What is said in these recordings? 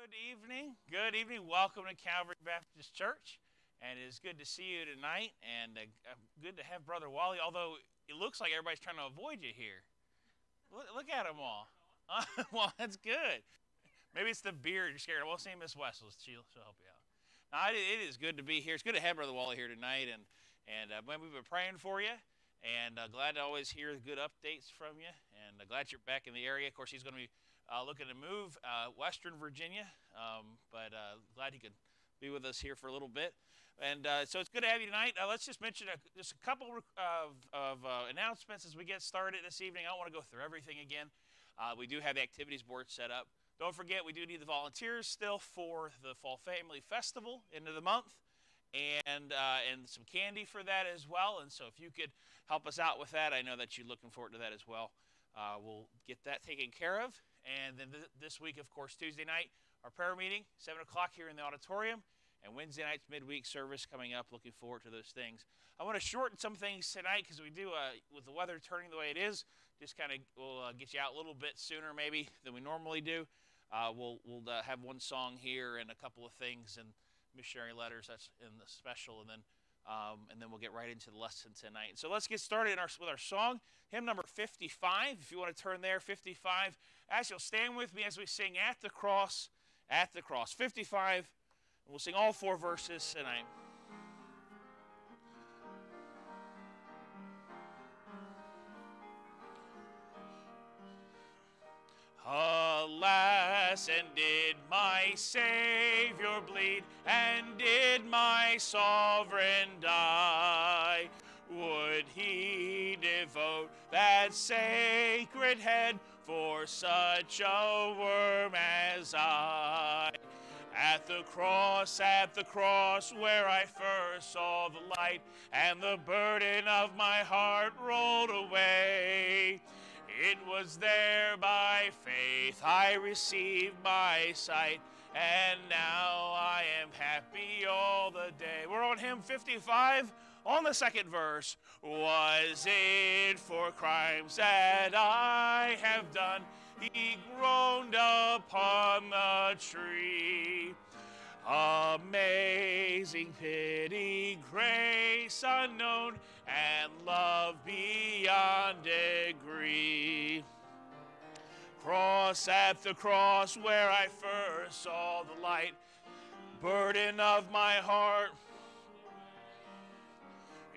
Good evening. Good evening. Welcome to Calvary Baptist Church. And it is good to see you tonight. And uh, uh, good to have Brother Wally, although it looks like everybody's trying to avoid you here. Look, look at them all. well, that's good. Maybe it's the beard you're scared of. We'll see Miss Wessel. She'll, she'll help you out. Now, it, it is good to be here. It's good to have Brother Wally here tonight. And, and uh, we've been praying for you. And uh, glad to always hear good updates from you. And uh, glad you're back in the area. Of course, he's going to be uh, looking to move uh, Western Virginia, um, but uh, glad he could be with us here for a little bit. And uh, so it's good to have you tonight. Uh, let's just mention a, just a couple of, of uh, announcements as we get started this evening. I don't want to go through everything again. we do have the activities board set up. Don't forget, we do need the volunteers still for the Fall Family Festival end of the month and uh, and some candy for that as well. And so if you could help us out with that, I know that you're looking forward to that as well. Uh, we'll get that taken care of. And then th- this week, of course, Tuesday night, our prayer meeting, 7 o'clock here in the auditorium. And Wednesday night's midweek service coming up. Looking forward to those things. I want to shorten some things tonight because we do, uh, with the weather turning the way it is, just kind of we'll uh, get you out a little bit sooner maybe than we normally do. Uh, we'll we'll uh, have one song here and a couple of things and missionary letters that's in the special, and then um, and then we'll get right into the lesson tonight. So let's get started our, with our song, hymn number 55. If you want to turn there, 55. As you'll stand with me as we sing at the cross, at the cross. 55. and We'll sing all four verses tonight. Alas, and did my Savior bleed, and did my sovereign die? Would he devote that sacred head for such a worm as I? At the cross, at the cross, where I first saw the light, and the burden of my heart rolled away. It was there by faith I received my sight, and now I am happy all the day. We're on hymn 55 on the second verse. Was it for crimes that I have done? He groaned upon the tree. Amazing pity, grace unknown, and love beyond degree. Cross at the cross where I first saw the light, burden of my heart.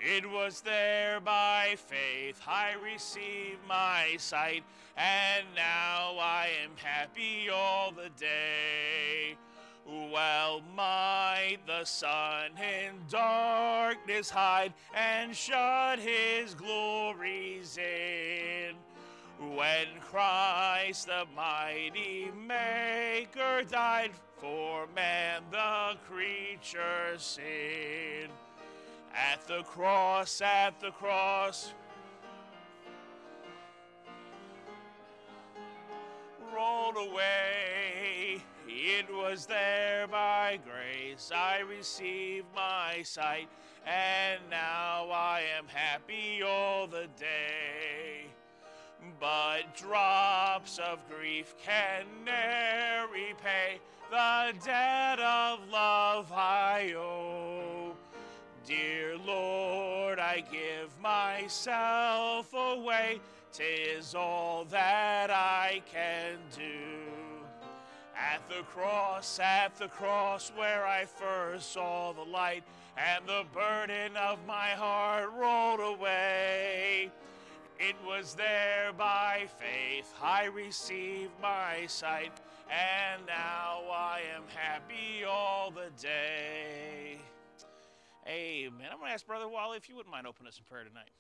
It was there by faith I received my sight, and now I am happy all the day. Well might the sun in darkness hide and shut his glories in. When Christ the mighty Maker died for man the creature sin. At the cross, at the cross, rolled away it was there by grace I received my sight, and now I am happy all the day. But drops of grief can ne'er repay the debt of love I owe. Dear Lord, I give myself away, tis all that I can do. At the cross, at the cross where I first saw the light, and the burden of my heart rolled away. It was there by faith I received my sight, and now I am happy all the day. Amen. I'm going to ask Brother Wally if you wouldn't mind opening us in prayer tonight.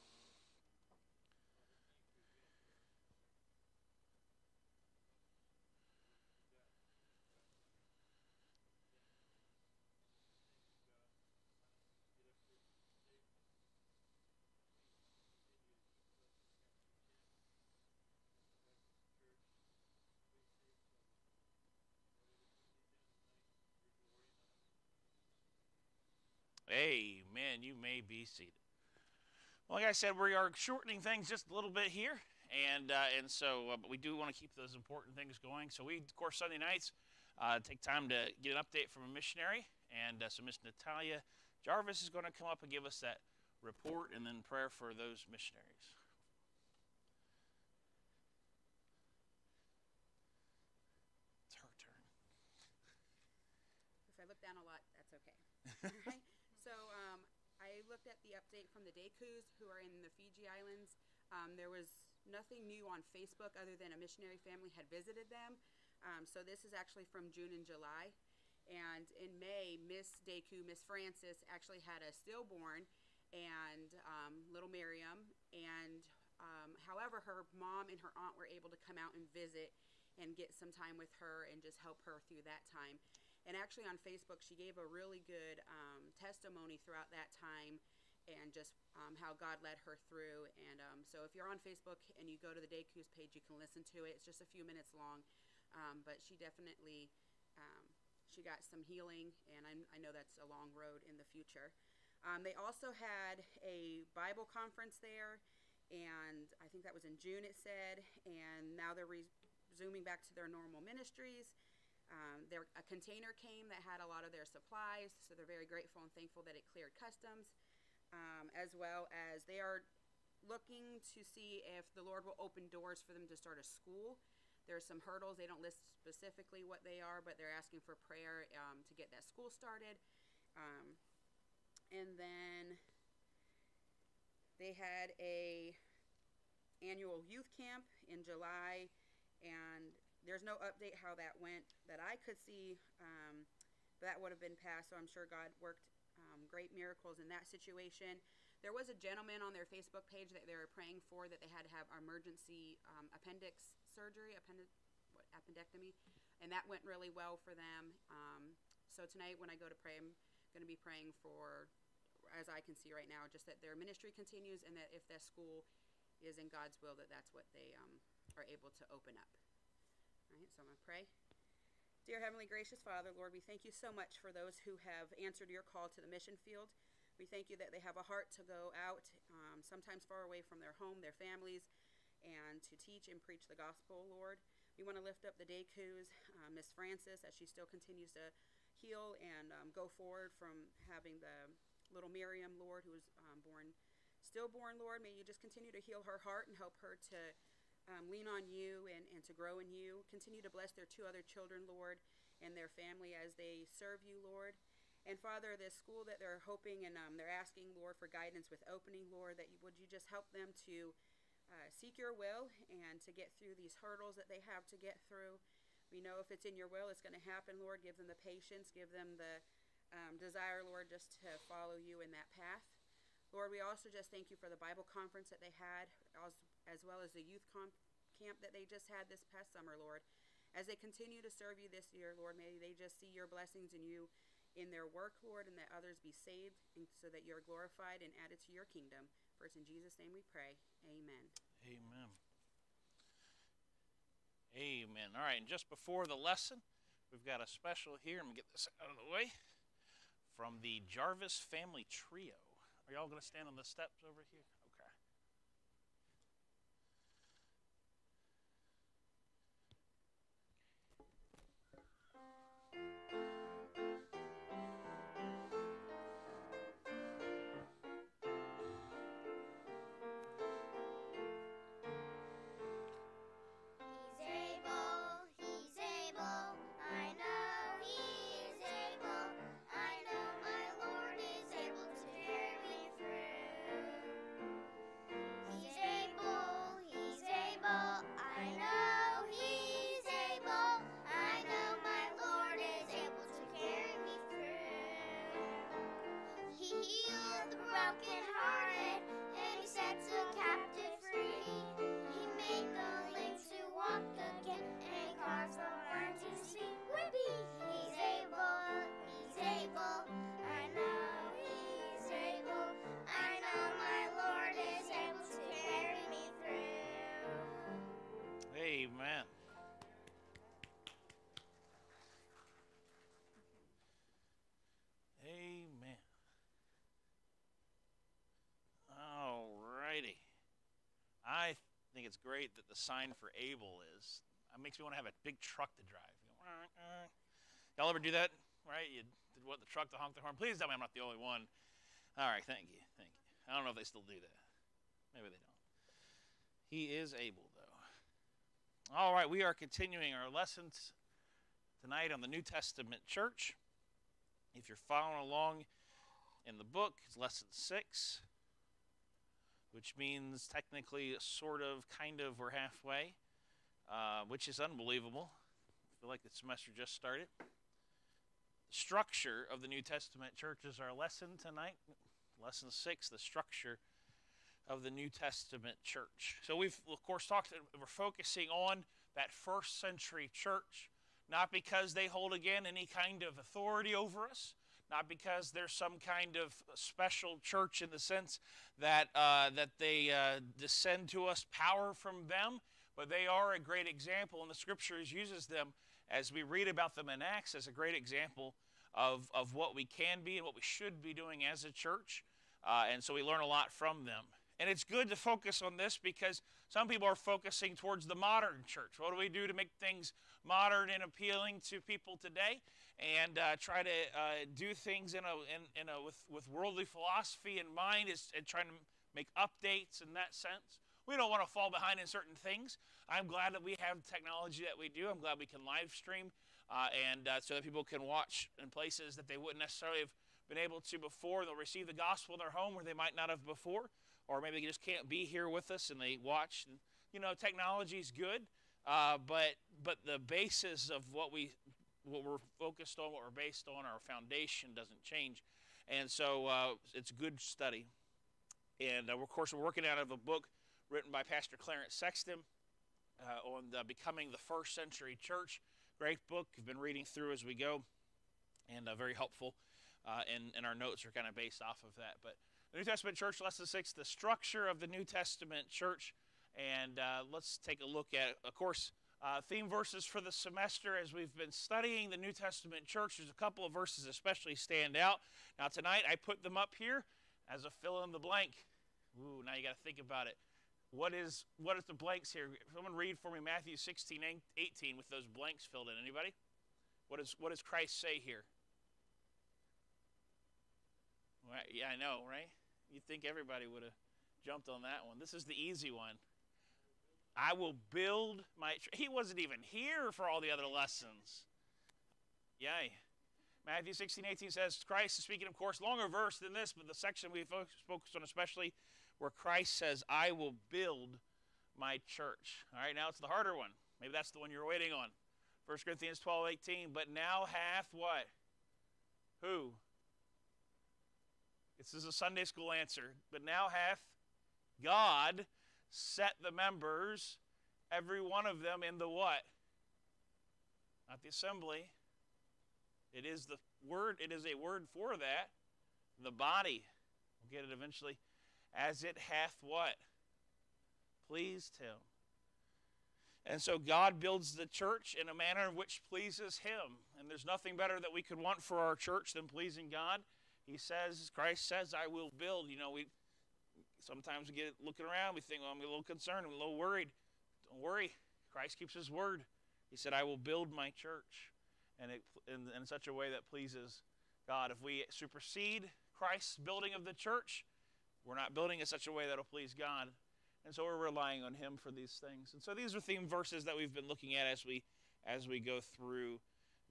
Amen. You may be seated. Well, like I said, we are shortening things just a little bit here, and uh, and so uh, but we do want to keep those important things going. So we, of course, Sunday nights uh, take time to get an update from a missionary. And uh, so Miss Natalia Jarvis is going to come up and give us that report and then prayer for those missionaries. It's her turn. If I look down a lot, that's okay. All right. So um, I looked at the update from the Dekus who are in the Fiji Islands. Um, there was nothing new on Facebook other than a missionary family had visited them. Um, so this is actually from June and July. And in May, Miss Deku, Miss Francis, actually had a stillborn and um, little Miriam. And um, however, her mom and her aunt were able to come out and visit and get some time with her and just help her through that time. And actually, on Facebook, she gave a really good um, testimony throughout that time and just um, how God led her through. And um, so, if you're on Facebook and you go to the Dekus page, you can listen to it. It's just a few minutes long, um, but she definitely um, she got some healing, and I, I, know that's a long road in the future. Um, they also had a Bible conference there, and I think that was in June. It said, and now they're resuming back to their normal ministries. Um, there, a container came that had a lot of their supplies, so they're very grateful and thankful that it cleared customs, um, as well as they are looking to see if the Lord will open doors for them to start a school. There are some hurdles. They don't list specifically what they are, but they're asking for prayer um, to get that school started. Um, and then they had a annual youth camp in July, and there's no update how that went that I could see. Um, that would have been passed, so I'm sure God worked um, great miracles in that situation. There was a gentleman on their Facebook page that they were praying for that they had to have emergency um, appendix surgery, appendix, what, appendectomy, and that went really well for them. Um, so tonight, when I go to pray, I'm going to be praying for, as I can see right now, just that their ministry continues and that if that school is in God's will, that that's what they um, are able to open up. So I'm going to pray. Dear Heavenly Gracious Father, Lord, we thank you so much for those who have answered your call to the mission field. We thank you that they have a heart to go out, um, sometimes far away from their home, their families, and to teach and preach the gospel, Lord. We want to lift up the Dekus, uh, Miss Francis, as she still continues to heal and um, go forward from having the little Miriam, Lord, who was um, born stillborn, Lord. May you just continue to heal her heart and help her to um, lean on you and, and to grow in you. Continue to bless their two other children, Lord, and their family as they serve you, Lord. And Father, this school that they're hoping and um, they're asking, Lord, for guidance with opening, Lord, that you, would you just help them to uh, seek your will and to get through these hurdles that they have to get through. We know if it's in your will, it's going to happen, Lord. Give them the patience, give them the um, desire, Lord, just to follow you in that path. Lord, we also just thank you for the Bible conference that they had, as as well as the youth camp that they just had this past summer, Lord. As they continue to serve you this year, Lord, may they just see your blessings in you in their work, Lord, and that others be saved, and so that you're glorified and added to your kingdom. First, in Jesus' name we pray. Amen. Amen. Amen. All right, and just before the lesson, we've got a special here. Going to get this out of the way from the Jarvis Family Trio. Are y'all going to stand on the steps over here? Great that the sign for able is. It makes me want to have a big truck to drive. Y'all ever do that? Right? You did what the truck to honk the horn. Please tell me I'm not the only one. All right, thank you, thank you. I don't know if they still do that. Maybe they don't. He is able, though. All right, we are continuing our lessons tonight on the New Testament church. If you're following along in the book, it's lesson six, which means technically, sort of, kind of, we're halfway, uh, which is unbelievable. I feel like the semester just started. The structure of the New Testament church is our lesson tonight. Lesson six, the structure of the New Testament church. So we've, of course, talked, we're focusing on that first century church not because they hold again any kind of authority over us, not because there's some kind of special church in the sense that uh, that they uh, descend to us power from them, but they are a great example, and the Scriptures uses them as we read about them in Acts as a great example of of what we can be and what we should be doing as a church, uh, and so we learn a lot from them. And it's good to focus on this because some people are focusing towards the modern church. What do we do to make things modern and appealing to people today? And uh, try to uh, do things in a, in, in a with, with worldly philosophy in mind, is and trying to make updates in that sense. We don't want to fall behind in certain things. I'm glad that we have technology that we do. I'm glad we can live stream uh, and uh, so that people can watch in places that they wouldn't necessarily have been able to before. They'll receive the gospel in their home where they might not have before or maybe they just can't be here with us and they watch. And, you know, technology is good, uh, but but the basis of what we what we're focused on, what we're based on, our foundation doesn't change, and so uh, it's good study. And uh, of course, we're working out of a book written by Pastor Clarence Sexton uh, on the becoming the first century church. Great book. We've been reading through as we go, and uh, very helpful. And, uh, and our notes are kind of based off of that, but. The New Testament church, lesson six, the structure of the New Testament church. And uh, let's take a look at, of course, uh, theme verses for the semester as we've been studying the New Testament church. There's a couple of verses especially stand out. Now, tonight I put them up here as a fill in the blank. Ooh, now you got to think about it. What is what is the blanks here? Someone read for me Matthew 16, 18 with those blanks filled in. Anybody? What, is, what does Christ say here? Right, yeah, I know, right? You'd think everybody would have jumped on that one. This is the easy one. I will build my. He wasn't even here for all the other lessons. Yay. Matthew 16, 18 says, Christ is speaking, of course, longer verse than this, but the section we focused on especially where Christ says, I will build my church. All right, now it's the harder one. Maybe that's the one you're waiting on. 1 Corinthians 12, 18. But now hath what? Who? This is a Sunday school answer. But now hath God set the members, every one of them, in the what? Not the assembly. It is the word, it is a word for that. The body. We'll get it eventually. As it hath what? Pleased him. And so God builds the church in a manner which pleases him. And there's nothing better that we could want for our church than pleasing God. He says, Christ says, I will build. You know, we sometimes we get looking around, we think, well, I'm a little concerned, I'm a little worried. Don't worry. Christ keeps his word. He said, I will build my church. And it, in, in such a way that pleases God. If we supersede Christ's building of the church, we're not building in such a way that'll please God. And so we're relying on him for these things. And so these are theme verses that we've been looking at as we as we go through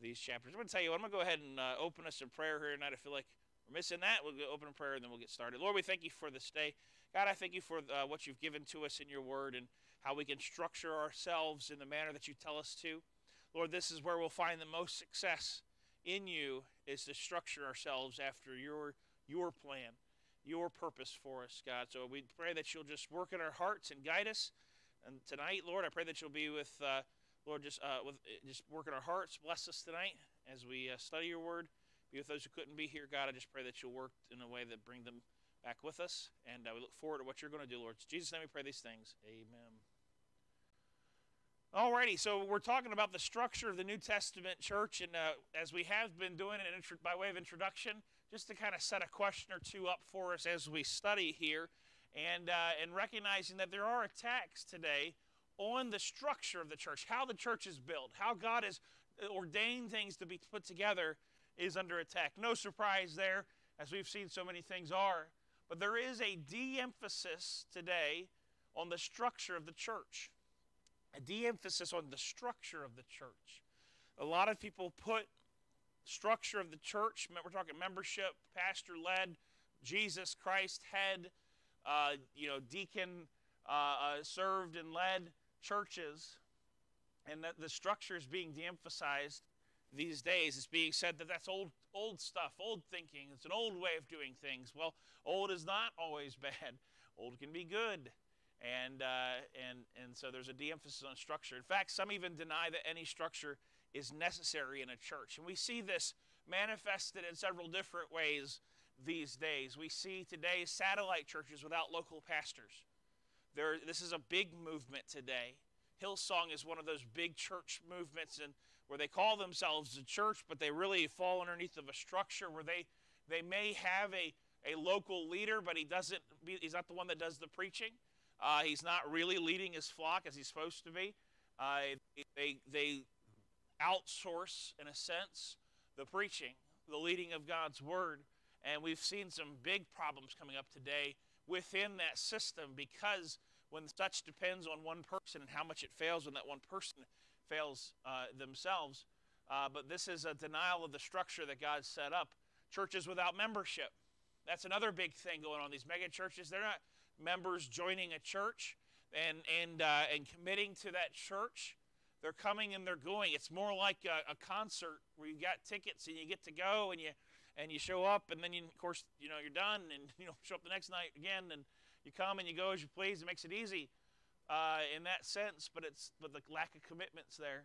these chapters. I'm going to tell you, I'm going to go ahead and uh, open us in prayer here tonight. I feel like we're missing that, we'll open in prayer and then we'll get started. Lord, we thank you for this day. God, I thank you for uh, what you've given to us in your word and how we can structure ourselves in the manner that you tell us to. Lord, this is where we'll find the most success in you is to structure ourselves after your your plan, your purpose for us, God. So we pray that you'll just work in our hearts and guide us. And tonight, Lord, I pray that you'll be with uh, Lord, just uh, with just work in our hearts. Bless us tonight as we uh, study your word. Be with those who couldn't be here, God. I just pray that you'll work in a way that bring them back with us. And uh, we look forward to what you're going to do, Lord. In Jesus' name we pray these things. Amen. Alrighty, so we're talking about the structure of the New Testament church, and uh, as we have been doing it by way of introduction, just to kind of set a question or two up for us as we study here, and uh, and recognizing that there are attacks today on the structure of the church, how the church is built, how God has ordained things to be put together is under attack. No surprise there, as we've seen so many things are. But there is a de emphasis today on the structure of the church, a de emphasis on the structure of the church. A lot of people put structure of the church, we're talking membership, pastor led, Jesus Christ head, uh, you know, deacon uh, uh, served and led churches, and that the structure is being de emphasized these days. It's being said that that's old, old stuff, old thinking. It's an old way of doing things. Well, old is not always bad. Old can be good, and uh, and and so there's a de-emphasis on structure. In fact, some even deny that any structure is necessary in a church, and we see this manifested in several different ways these days. We see today satellite churches without local pastors. There, this is a big movement today. Hillsong is one of those big church movements, and where they call themselves a church, but they really fall underneath of a structure where they they may have a, a local leader, but he doesn't. Be, he's not the one that does the preaching. Uh, he's not really leading his flock as he's supposed to be. Uh, they they outsource, in a sense, the preaching, the leading of God's word, and we've seen some big problems coming up today within that system because when such depends on one person and how much it fails when that one person fails uh, themselves. Uh, but this is a denial of the structure that God set up. Churches without membership. That's another big thing going on. These mega churches, they're not members joining a church and, and, uh, and committing to that church. They're coming and they're going. It's more like a, a, concert where you got tickets and you get to go and you and you show up and then you, of course you know you're done and you know show up the next night again and you come and you go as you please. It makes it easy uh, in that sense, but it's but the lack of commitments there.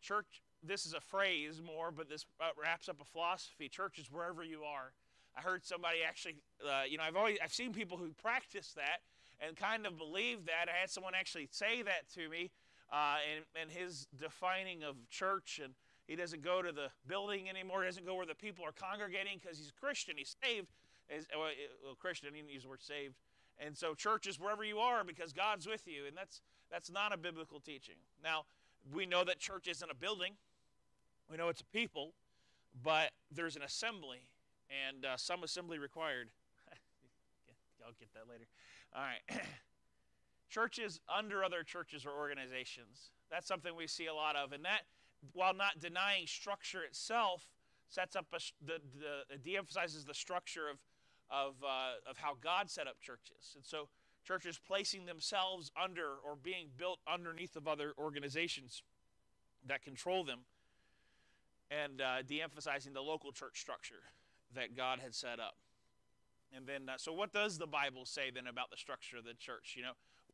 Church, this is a phrase more, but this uh, wraps up a philosophy. Church is wherever you are. I heard somebody actually, uh, you know, I've always I've seen people who practice that and kind of believe that. I had someone actually say that to me, uh, and and his defining of church, and he doesn't go to the building anymore. He doesn't go where the people are congregating because he's a Christian. He's saved. As, well, Christian, he uses the word saved. And so church is wherever you are because God's with you, and that's that's not a biblical teaching. Now, we know that church isn't a building. We know it's a people, but there's an assembly, and uh, some assembly required. I'll get that later. All right. churches under other churches or organizations. That's something we see a lot of, and that, while not denying structure itself, sets up a, the, the de-emphasizes the structure of of, uh, of how God set up churches. And so churches placing themselves under or being built underneath of other organizations that control them and uh, de-emphasizing the local church structure that God had set up. And then, uh, so what does the Bible say then about the structure of the church? You know,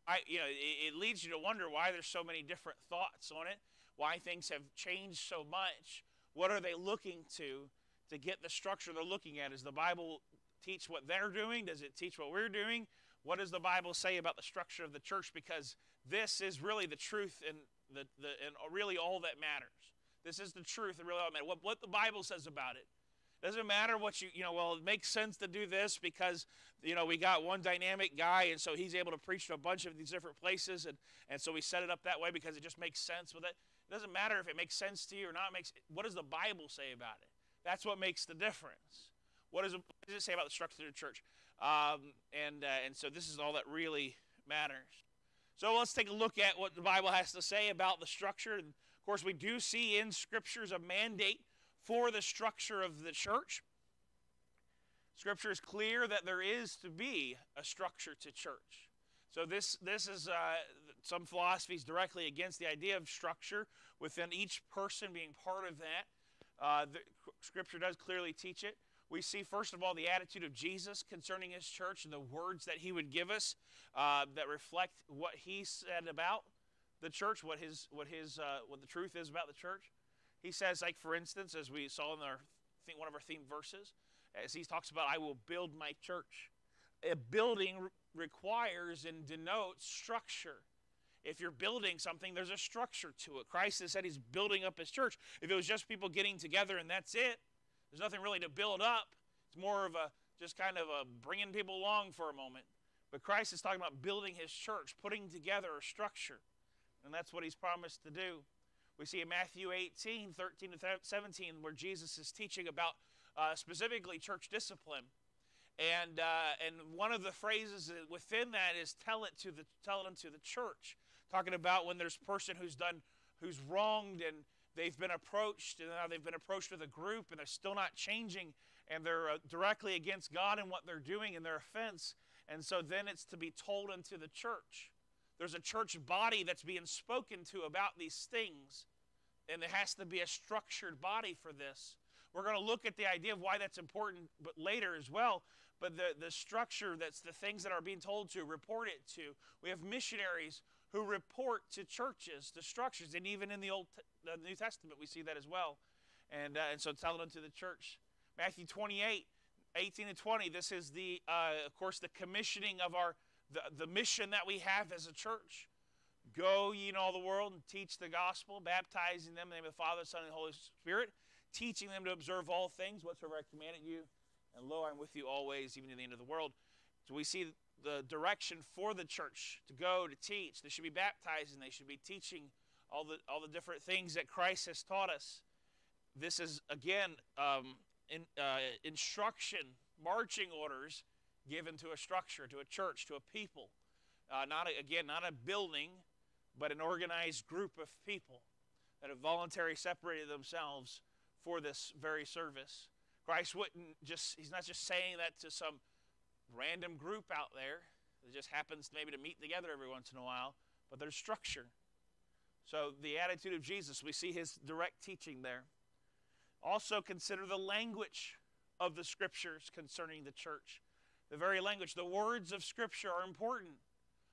I, you know, it, it leads you to wonder why there's so many different thoughts on it, why things have changed so much. What are they looking to to get the structure they're looking at? Is the Bible teach what they're doing? Does it teach what we're doing? What does the Bible say about the structure of the church? Because this is really the truth and the, the and really all that matters. This is the truth and really all that matters. What, what the Bible says about it. Doesn't matter what you, you know, well, it makes sense to do this because, you know, we got one dynamic guy and so he's able to preach to a bunch of these different places and, and so we set it up that way because it just makes sense with it. It doesn't matter if it makes sense to you or not. Makes What does the Bible say about it? That's what makes the difference. What does, it, what does it say about the structure of the church? Um, and, uh, and so this is all that really matters. So let's take a look at what the Bible has to say about the structure. And of course, we do see in scriptures a mandate for the structure of the church. Scripture is clear that there is to be a structure to church. So this this is uh, some philosophies directly against the idea of structure within each person being part of that. Uh, the, scripture does clearly teach it we see, first of all, the attitude of Jesus concerning his church and the words that he would give us uh, that reflect what he said about the church, what his, what his, uh, what the truth is about the church. He says, like for instance, as we saw in our, one of our theme verses, as he talks about, "I will build my church." A building re- requires and denotes structure. If you're building something, there's a structure to it. Christ has said he's building up his church. If it was just people getting together and that's it, there's nothing really to build up. It's more of a just kind of a bringing people along for a moment. But Christ is talking about building his church, putting together a structure. And that's what he's promised to do. We see in Matthew 18, 13 to 17, where Jesus is teaching about uh, specifically church discipline. And, uh, and one of the phrases within that is tell it to the tell it unto the church, talking about when there's a person who's done who's wronged and they've been approached and now they've been approached with a group and they're still not changing and they're uh, directly against God and what they're doing and their offense. And so then it's to be told unto the church. There's a church body that's being spoken to about these things, and there has to be a structured body for this. We're going to look at the idea of why that's important but later as well. But the, the structure that's the things that are being told to, report it to. We have missionaries who report to churches, the structures, and even in the Old the New Testament we see that as well. And, uh, and so tell it unto the church. Matthew 28, 18 and 20, this is the, uh, of course, the commissioning of our, the, the mission that we have as a church. Go ye in all the world and teach the gospel, baptizing them in the name of the Father, Son, and Holy Spirit, teaching them to observe all things whatsoever I commanded you. And lo, I'm with you always, even to the end of the world. So we see the direction for the church to go to teach. They should be baptizing. They should be teaching all the all the different things that Christ has taught us. This is again um, in, uh, instruction, marching orders given to a structure, to a church, to a people. Uh, not a, again, not a building, but an organized group of people that have voluntarily separated themselves for this very service. Christ wouldn't just, he's not just saying that to some random group out there that just happens maybe to meet together every once in a while, but there's structure. So the attitude of Jesus, we see his direct teaching there. Also consider the language of the scriptures concerning the church. The very language, the words of scripture are important.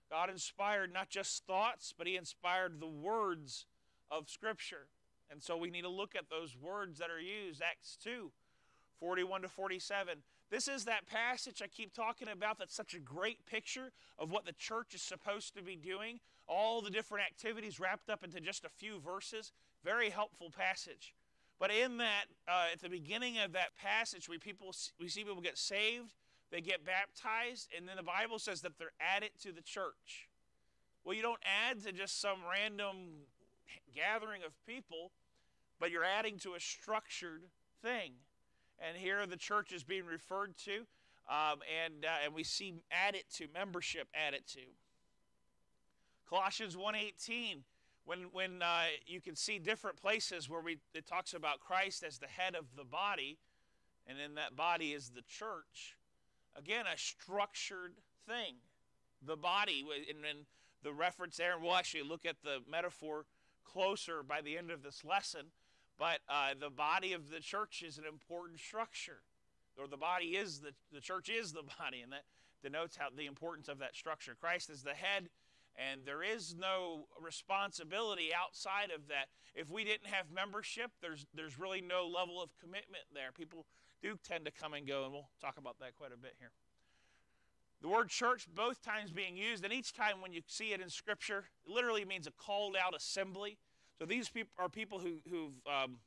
God inspired not just thoughts, but he inspired the words of scripture. And so we need to look at those words that are used. Acts 2, 41 to 47. This is that passage I keep talking about that's such a great picture of what the church is supposed to be doing. All the different activities wrapped up into just a few verses. Very helpful passage. But in that, uh, at the beginning of that passage, we people we see people get saved, they get baptized, and then the Bible says that they're added to the church. Well, you don't add to just some random gathering of people, but you're adding to a structured thing. And here the church is being referred to, um, and uh, and we see added to membership added to. Colossians 1:18 when, when uh, you can see different places where we, it talks about Christ as the head of the body, and in that body is the church. Again, a structured thing. The body, and then the reference there, and we'll actually look at the metaphor closer by the end of this lesson. But uh, the body of the church is an important structure, or the body is the the church is the body, and that denotes how the importance of that structure. Christ is the head and there is no responsibility outside of that. If we didn't have membership, there's, there's really no level of commitment there. People do tend to come and go, and we'll talk about that quite a bit here. The word church, both times being used, and each time when you see it in Scripture, it literally means a called out assembly. So these people are people who, who've, um,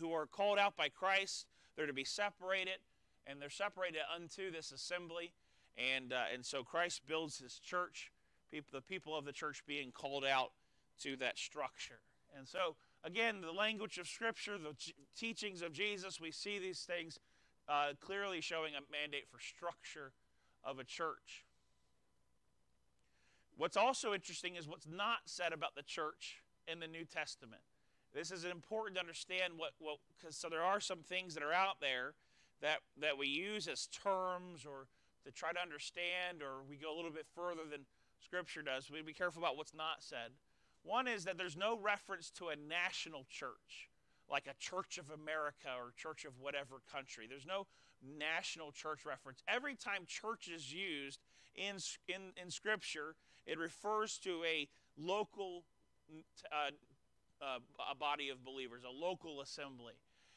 who are called out by Christ. They're to be separated, and they're separated unto this assembly. And, uh, and so Christ builds his church people, the people of the church being called out to that structure. And so, again, the language of Scripture, the teachings of Jesus, we see these things uh, clearly showing a mandate for structure of a church. What's also interesting is what's not said about the church in the New Testament. This is important to understand what what because so there are some things that are out there that that we use as terms or to try to understand, or we go a little bit further than Scripture does. We be careful about what's not said. One is that there's no reference to a national church, like a Church of America or Church of whatever country. There's no national church reference. Every time church is used in, in, in Scripture, it refers to a local uh, uh, a body of believers, a local assembly.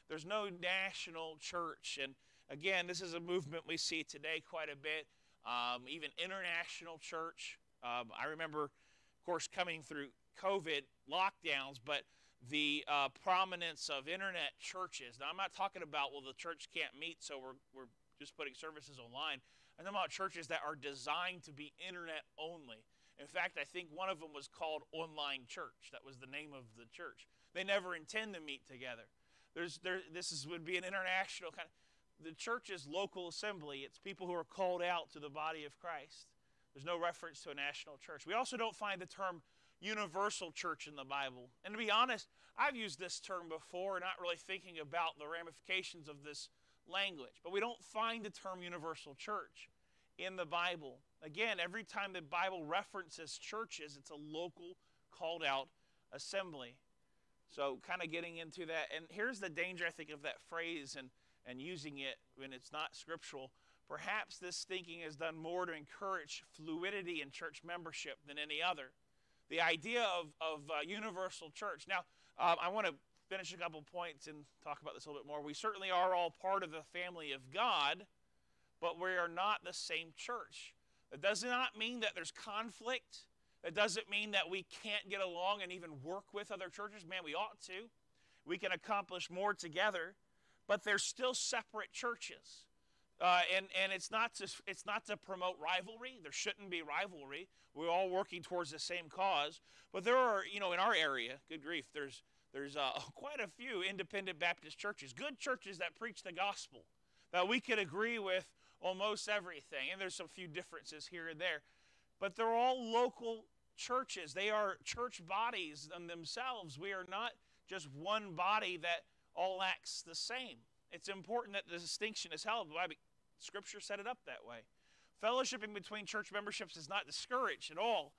There's no national church. And again, this is a movement we see today quite a bit. Um, even international church. Um, I remember, of course, coming through COVID lockdowns, but the uh, prominence of internet churches. Now, I'm not talking about, well, the church can't meet, so we're, we're just putting services online. I'm talking about churches that are designed to be internet only. In fact, I think one of them was called Online Church. That was the name of the church. They never intend to meet together. There's, there, this is, would be an international kind of. The church is local assembly. It's people who are called out to the body of Christ. There's no reference to a national church. We also don't find the term universal church in the Bible. And to be honest, I've used this term before, not really thinking about the ramifications of this language. But we don't find the term universal church in the Bible. Again, every time the Bible references churches, it's a local, called out assembly. So, kind of getting into that. And here's the danger, I think, of that phrase and, and using it when it's not scriptural. Perhaps this thinking has done more to encourage fluidity in church membership than any other. The idea of, of uh, universal church. Now, um, I want to finish a couple points and talk about this a little bit more. We certainly are all part of the family of God, but we are not the same church. That does not mean that there's conflict. That doesn't mean that we can't get along and even work with other churches. Man, we ought to. We can accomplish more together, but they're still separate churches. Uh, and and it's not to it's not to promote rivalry. There shouldn't be rivalry. We're all working towards the same cause. But there are, you know, in our area, good grief, there's there's uh, quite a few independent Baptist churches, good churches that preach the gospel that we could agree with almost everything. And there's a few differences here and there, but they're all local churches. They are church bodies in themselves. We are not just one body that all acts the same. It's important that the distinction is held. Scripture set it up that way. Fellowshipping between church memberships is not discouraged at all,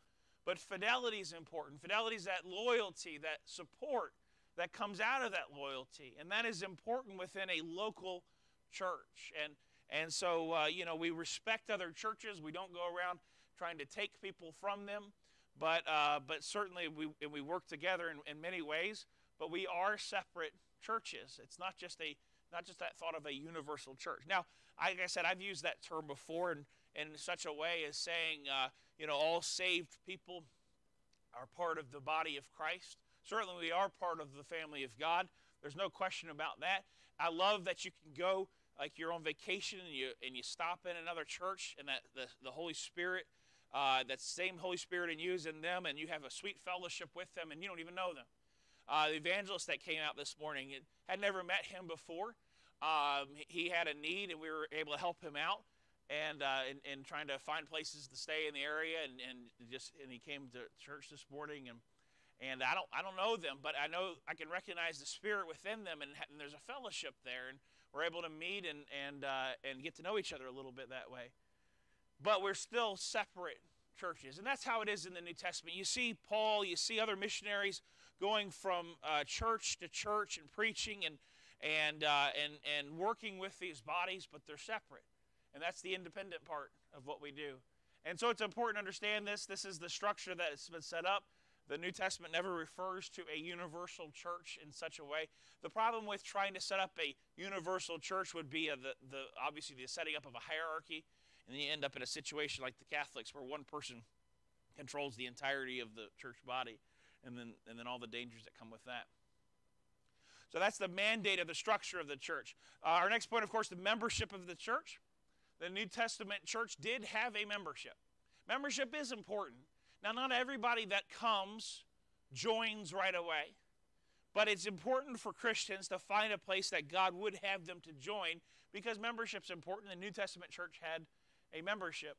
but fidelity is important. Fidelity is that loyalty, that support that comes out of that loyalty, and that is important within a local church. And and so uh, you know we respect other churches. We don't go around trying to take people from them, but uh, but certainly we we work together in, in many ways. But we are separate churches. It's not just a not just that thought of a universal church. Now, like I said, I've used that term before in, in such a way as saying, uh, you know, all saved people are part of the body of Christ. Certainly, we are part of the family of God. There's no question about that. I love that you can go like you're on vacation and you and you stop in another church and that the, the Holy Spirit, uh, that same Holy Spirit in you is in them, and you have a sweet fellowship with them, and you don't even know them. Uh, the evangelist that came out this morning had never met him before. Um, he had a need, and we were able to help him out, and uh, in, in, trying to find places to stay in the area, and, and just and he came to church this morning, and and I don't I don't know them, but I know I can recognize the spirit within them, and, and there's a fellowship there, and we're able to meet and and uh, and get to know each other a little bit that way. But we're still separate churches, and that's how it is in the New Testament. You see Paul, you see other missionaries going from uh, church to church and preaching and and uh, and and working with these bodies, but they're separate, and that's the independent part of what we do. And so it's important to understand this. This is the structure that has been set up. The New Testament never refers to a universal church in such a way. The problem with trying to set up a universal church would be a, the, the obviously the setting up of a hierarchy, and then you end up in a situation like the Catholics where one person controls the entirety of the church body and then, and then all the dangers that come with that. So that's the mandate of the structure of the church. Uh, our next point, of course, the membership of the church. The New Testament church did have a membership. Membership is important. Now, not everybody that comes joins right away, but it's important for Christians to find a place that God would have them to join because membership's important. The New Testament church had a membership.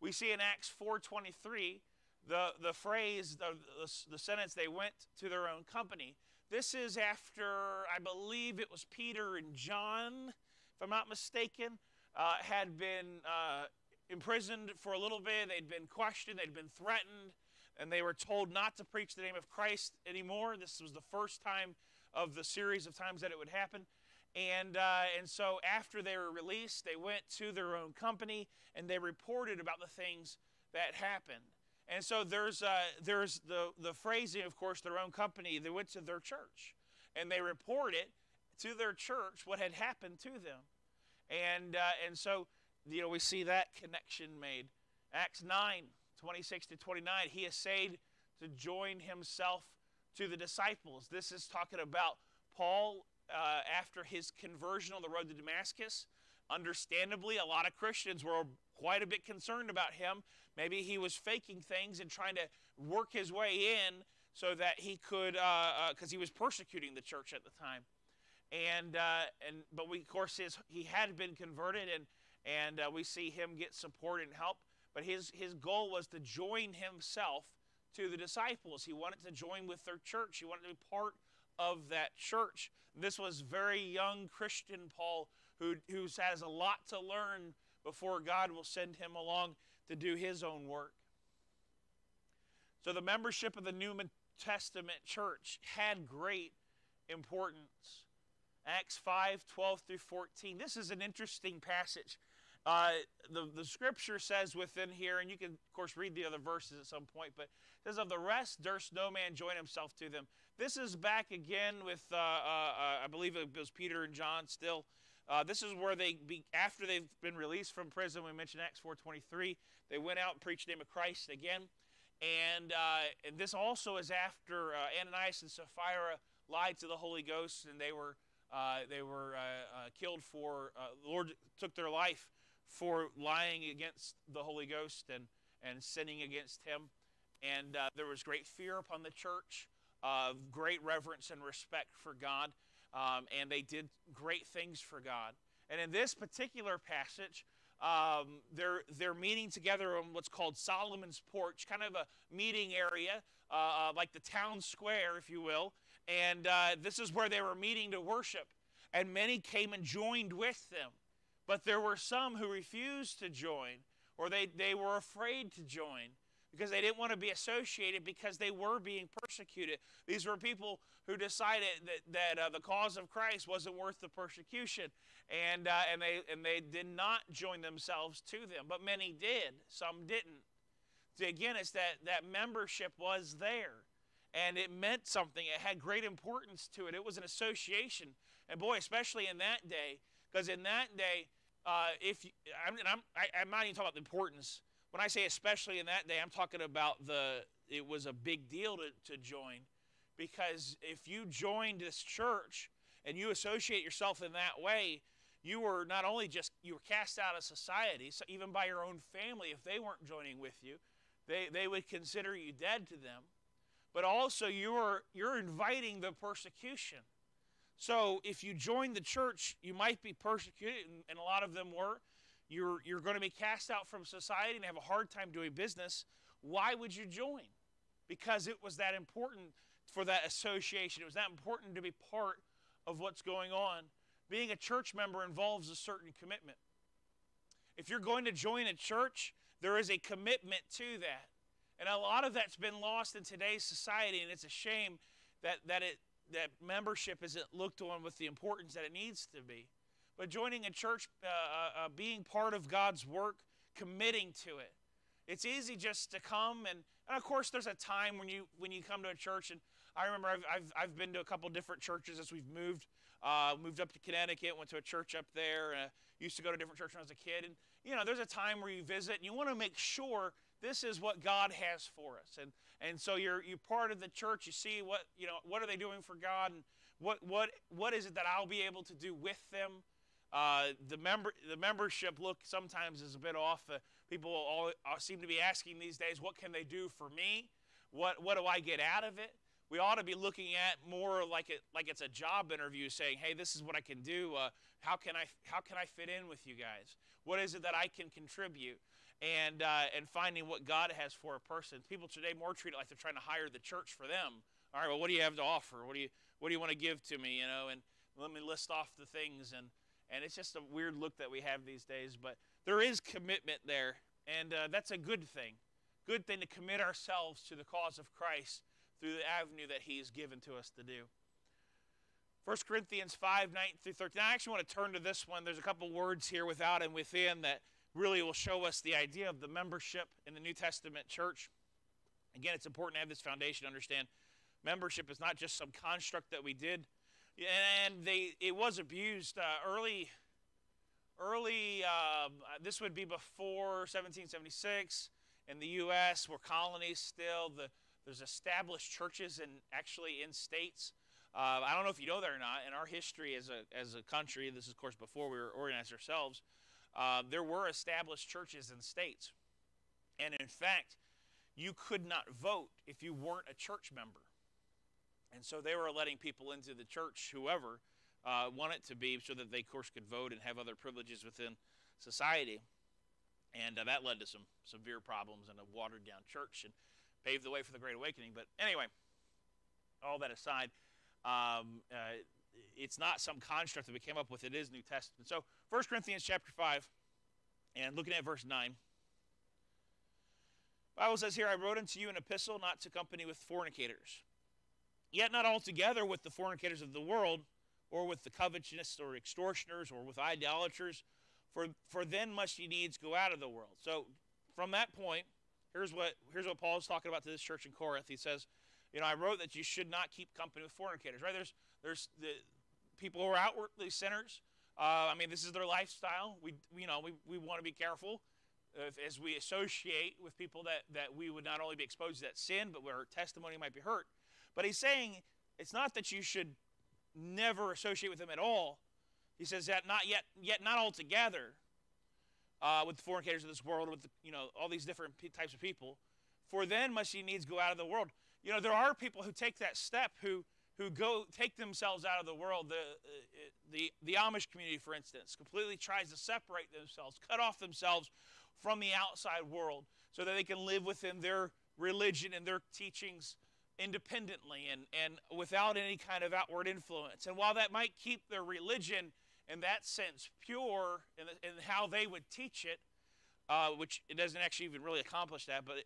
We see in Acts 4:23 the, the phrase, the, the, the sentence, they went to their own company. This is after, I believe it was Peter and John, if I'm not mistaken, uh, had been uh, imprisoned for a little bit. They'd been questioned, they'd been threatened, and they were told not to preach the name of Christ anymore. This was the first time of the series of times that it would happen. And, uh, and so after they were released, they went to their own company and they reported about the things that happened. And so there's, uh, there's the, the phrasing, of course, their own company. They went to their church and they reported to their church what had happened to them. And, uh, and so, you know, we see that connection made. Acts 9, 26 to 29, he essayed to join himself to the disciples. This is talking about Paul uh, after his conversion on the road to Damascus. understandably, a lot of Christians were quite a bit concerned about him. Maybe he was faking things and trying to work his way in so that he could, because uh, uh, he was persecuting the church at the time. And uh, and but we of course his he had been converted and and uh, we see him get support and help. But his his goal was to join himself to the disciples. He wanted to join with their church. He wanted to be part of that church. This was very young Christian Paul who, who has a lot to learn before God will send him along to do his own work. So the membership of the New Testament church had great importance. Acts 5 12 through 14. This is an interesting passage. Uh, the, the scripture says within here, and you can, of course, read the other verses at some point, but says, Of the rest durst no man join himself to them. This is back again with, uh, uh, uh I believe it was Peter and John still. Uh, this is where they, be, after they've been released from prison, we mentioned Acts 4.23, they went out and preached the name of Christ again. And, uh, and this also is after Ananias and Sapphira lied to the Holy Ghost and they were, they were killed for, the Lord took their life for lying against the Holy Ghost and, and sinning against Him. And uh, there was great fear upon the church, uh, great reverence and respect for God, um, and they did great things for God. And in this particular passage, um, they're, they're meeting together on what's called Solomon's Porch, kind of a meeting area, uh, uh like the town square, if you will. And uh, this is where they were meeting to worship. And many came and joined with them. But there were some who refused to join, or they, they were afraid to join because they didn't want to be associated because they were being persecuted. These were people who decided that, that uh, the cause of Christ wasn't worth the persecution, and, uh, and, they, and they did not join themselves to them. But many did, some didn't. Again, it's that, that membership was there, and it meant something. It had great importance to it. It was an association. And boy, especially in that day, because in that day, uh, if you, I'm, I'm, I, I'm not even talking about the importance. When I say especially in that day, I'm talking about the, it was a big deal to, to join. Because if you joined this church and you associate yourself in that way, you were not only just, you were cast out of society, so even by your own family, if they weren't joining with you, they, they would consider you dead to them. But also, you're, you're inviting the persecution. So if you join the church, you might be persecuted, and, a lot of them were. You're, you're going to be cast out from society and have a hard time doing business. Why would you join? Because it was that important for that association. It was that important to be part of what's going on. Being a church member involves a certain commitment. If you're going to join a church, there is a commitment to that. And a lot of that's been lost in today's society, and it's a shame that, that it that membership isn't looked on with the importance that it needs to be. But joining a church, uh, uh, uh, being part of God's work, committing to it. It's easy just to come, and, and, of course, there's a time when you when you come to a church. And I remember I've, I've, I've been to a couple different churches as we've moved. Uh, moved up to Connecticut, went to a church up there. Uh, used to go to different churches when I was a kid. And you know, there's a time where you visit, and you want to make sure this is what God has for us. And and so you're you're part of the church. You see what you know what are they doing for God, and what what what is it that I'll be able to do with them. Uh, the member the membership look sometimes is a bit off. Uh, people all, all seem to be asking these days, what can they do for me? What what do I get out of it? We ought to be looking at more like it like it's a job interview, saying, "Hey, this is what I can do. Uh, how can I how can I fit in with you guys? What is it that I can contribute?" And uh, and finding what God has for a person. People today more treat it like they're trying to hire the church for them. All right, well, what do you have to offer? What do you what do you want to give to me? You know, and let me list off the things and and it's just a weird look that we have these days. But there is commitment there, and uh, that's a good thing. Good thing to commit ourselves to the cause of Christ through the avenue that He has given to us to do. 1 Corinthians 5, 9 through 13. I actually want to turn to this one. There's a couple words here without and within that really will show us the idea of the membership in the New Testament church. Again, it's important to have this foundation to understand membership is not just some construct that we did. And they, it was abused uh, early. Early, uh, this would be before 1776 in the U.S. We're colonies still. The, there's established churches and actually in states Uh, I don't know if you know that or not. In our history as a, as a country, this is, of course, before we were organized ourselves, uh, there were established churches in states. And in fact, you could not vote if you weren't a church member. And so they were letting people into the church, whoever uh, wanted to be, so that they, of course, could vote and have other privileges within society. And uh, that led to some severe problems and a watered down church and paved the way for the Great Awakening. But anyway, all that aside, um, uh, it's not some construct that we came up with. It is New Testament. So 1 Corinthians chapter 5, and looking at verse 9. Bible says here, I wrote unto you an epistle not to company with fornicators, yet not altogether with the fornicators of the world, or with the covetous or extortioners, or with idolaters, for, for then must ye needs go out of the world. So from that point, here's what here's what Paul is talking about to this church in Corinth. He says, you know, I wrote that you should not keep company with fornicators, right? There's there's the people who are outwardly sinners. Uh, I mean, this is their lifestyle. We, you know, we, we want to be careful if, as we associate with people that, that we would not only be exposed to that sin, but where testimony might be hurt. But he's saying it's not that you should never associate with them at all. He says that not yet, yet not altogether uh, with the fornicators of this world, with the, you know all these different types of people. For then must ye needs go out of the world. You know there are people who take that step who who go take themselves out of the world. The, uh, the, the Amish community, for instance, completely tries to separate themselves, cut off themselves from the outside world so that they can live within their religion and their teachings independently and, and without any kind of outward influence. And while that might keep their religion in that sense pure in, the, in how they would teach it, uh, which it doesn't actually even really accomplish that, but,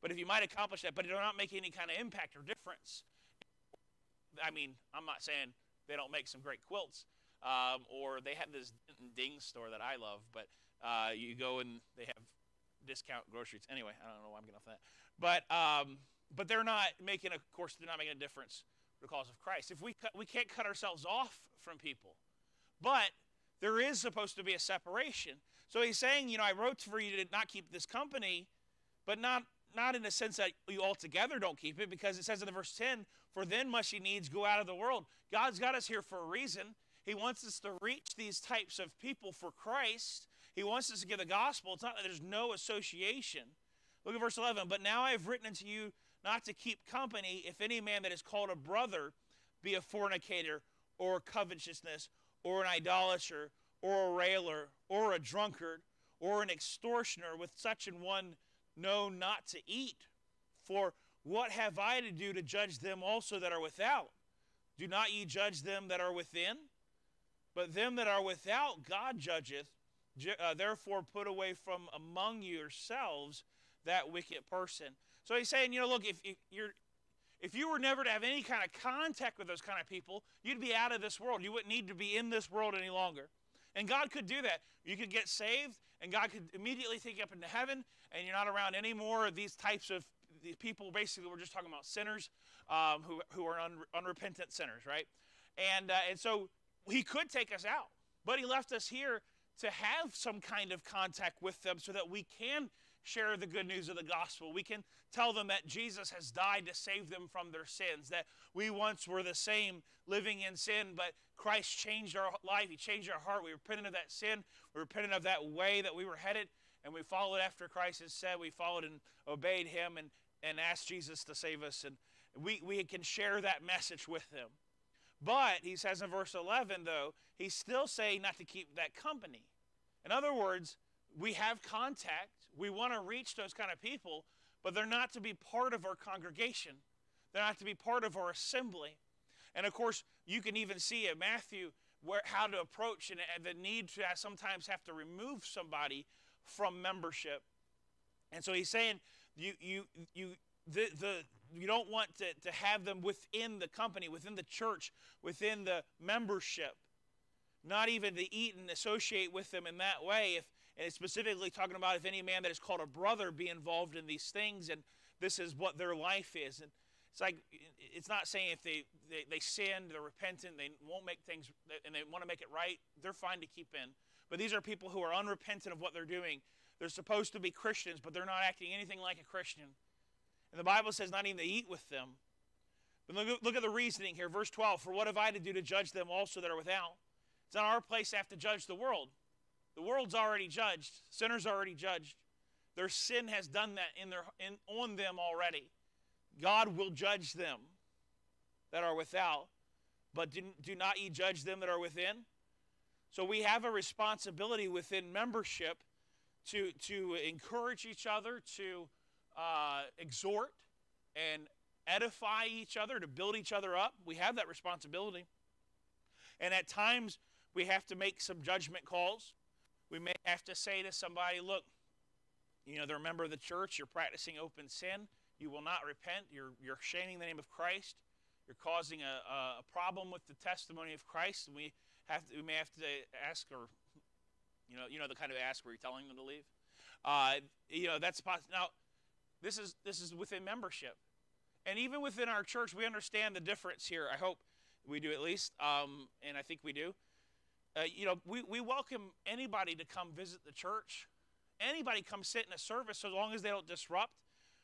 but if you might accomplish that, but it will not make any kind of impact or difference I mean, I'm not saying they don't make some great quilts, um, or they have this ding store that I love, but uh, you go and they have discount groceries. Anyway, I don't know why I'm getting off that, but um, but they're not making, of course, they're not making a difference for the cause of Christ. If we cut, we can't cut ourselves off from people, but there is supposed to be a separation. So he's saying, you know, I wrote for you to not keep this company, but not not in the sense that you altogether don't keep it, because it says in the verse 10, for then must ye needs go out of the world. God's got us here for a reason. He wants us to reach these types of people for Christ. He wants us to give the gospel. It's not that there's no association. Look at verse 11. But now I have written unto you not to keep company if any man that is called a brother be a fornicator or a covetousness or an idolater or a railer or a drunkard or an extortioner with such an one no not to eat. For what have I to do to judge them also that are without? Do not ye judge them that are within? But them that are without, God judgeth. Uh, therefore, put away from among yourselves that wicked person. So he's saying, you know, look, if, if you're if you were never to have any kind of contact with those kind of people, you'd be out of this world. You wouldn't need to be in this world any longer. And God could do that. You could get saved, and God could immediately take you up into heaven, and you're not around any more of these types of these people. Basically, we're just talking about sinners um, who, who are un, unrepentant sinners, right? And, uh, and so he could take us out, but he left us here to have some kind of contact with them so that we can share the good news of the gospel. We can tell them that Jesus has died to save them from their sins, that we once were the same living in sin, but Christ changed our life. He changed our heart. We repented of that sin. We repented of that way that we were headed, and we followed after Christ has said. We followed and obeyed him and, and ask Jesus to save us. And we, we can share that message with them. But he says in verse 11, though, he's still saying not to keep that company. In other words, we have contact. We want to reach those kind of people, but they're not to be part of our congregation. They're not to be part of our assembly. And of course, you can even see in Matthew where, how to approach and, and the need to sometimes have to remove somebody from membership. And so he's saying you, you, you, the, the, you don't want to, to have them within the company, within the church, within the membership. Not even to eat and associate with them in that way. If, and it's specifically talking about if any man that is called a brother be involved in these things, and this is what their life is. And it's like it's not saying if they, they, they sin, they're repentant, they won't make things, and they want to make it right, they're fine to keep in. But these are people who are unrepentant of what they're doing. They're supposed to be Christians, but they're not acting anything like a Christian. And the Bible says not even to eat with them. But look, look at the reasoning here. Verse 12 For what have I to do to judge them also that are without? It's not our place to have to judge the world. The world's already judged, sinners already judged. Their sin has done that in their, in, on them already. God will judge them that are without, but do, do not ye judge them that are within? So we have a responsibility within membership to, to encourage each other, to uh, exhort and edify each other, to build each other up. We have that responsibility. And at times, we have to make some judgment calls. We may have to say to somebody, look, you know, they're a member of the church, you're practicing open sin, you will not repent, you're, you're shaming the name of Christ, you're causing a, a problem with the testimony of Christ, and we have to, we may have to ask or you know, you know the kind of ask where you're telling them to leave. Uh, you know, that's possible. Now, this is this is within membership, and even within our church, we understand the difference here. I hope we do at least, um, and I think we do. Uh, you know, we, we welcome anybody to come visit the church. Anybody come sit in a service, so long as they don't disrupt.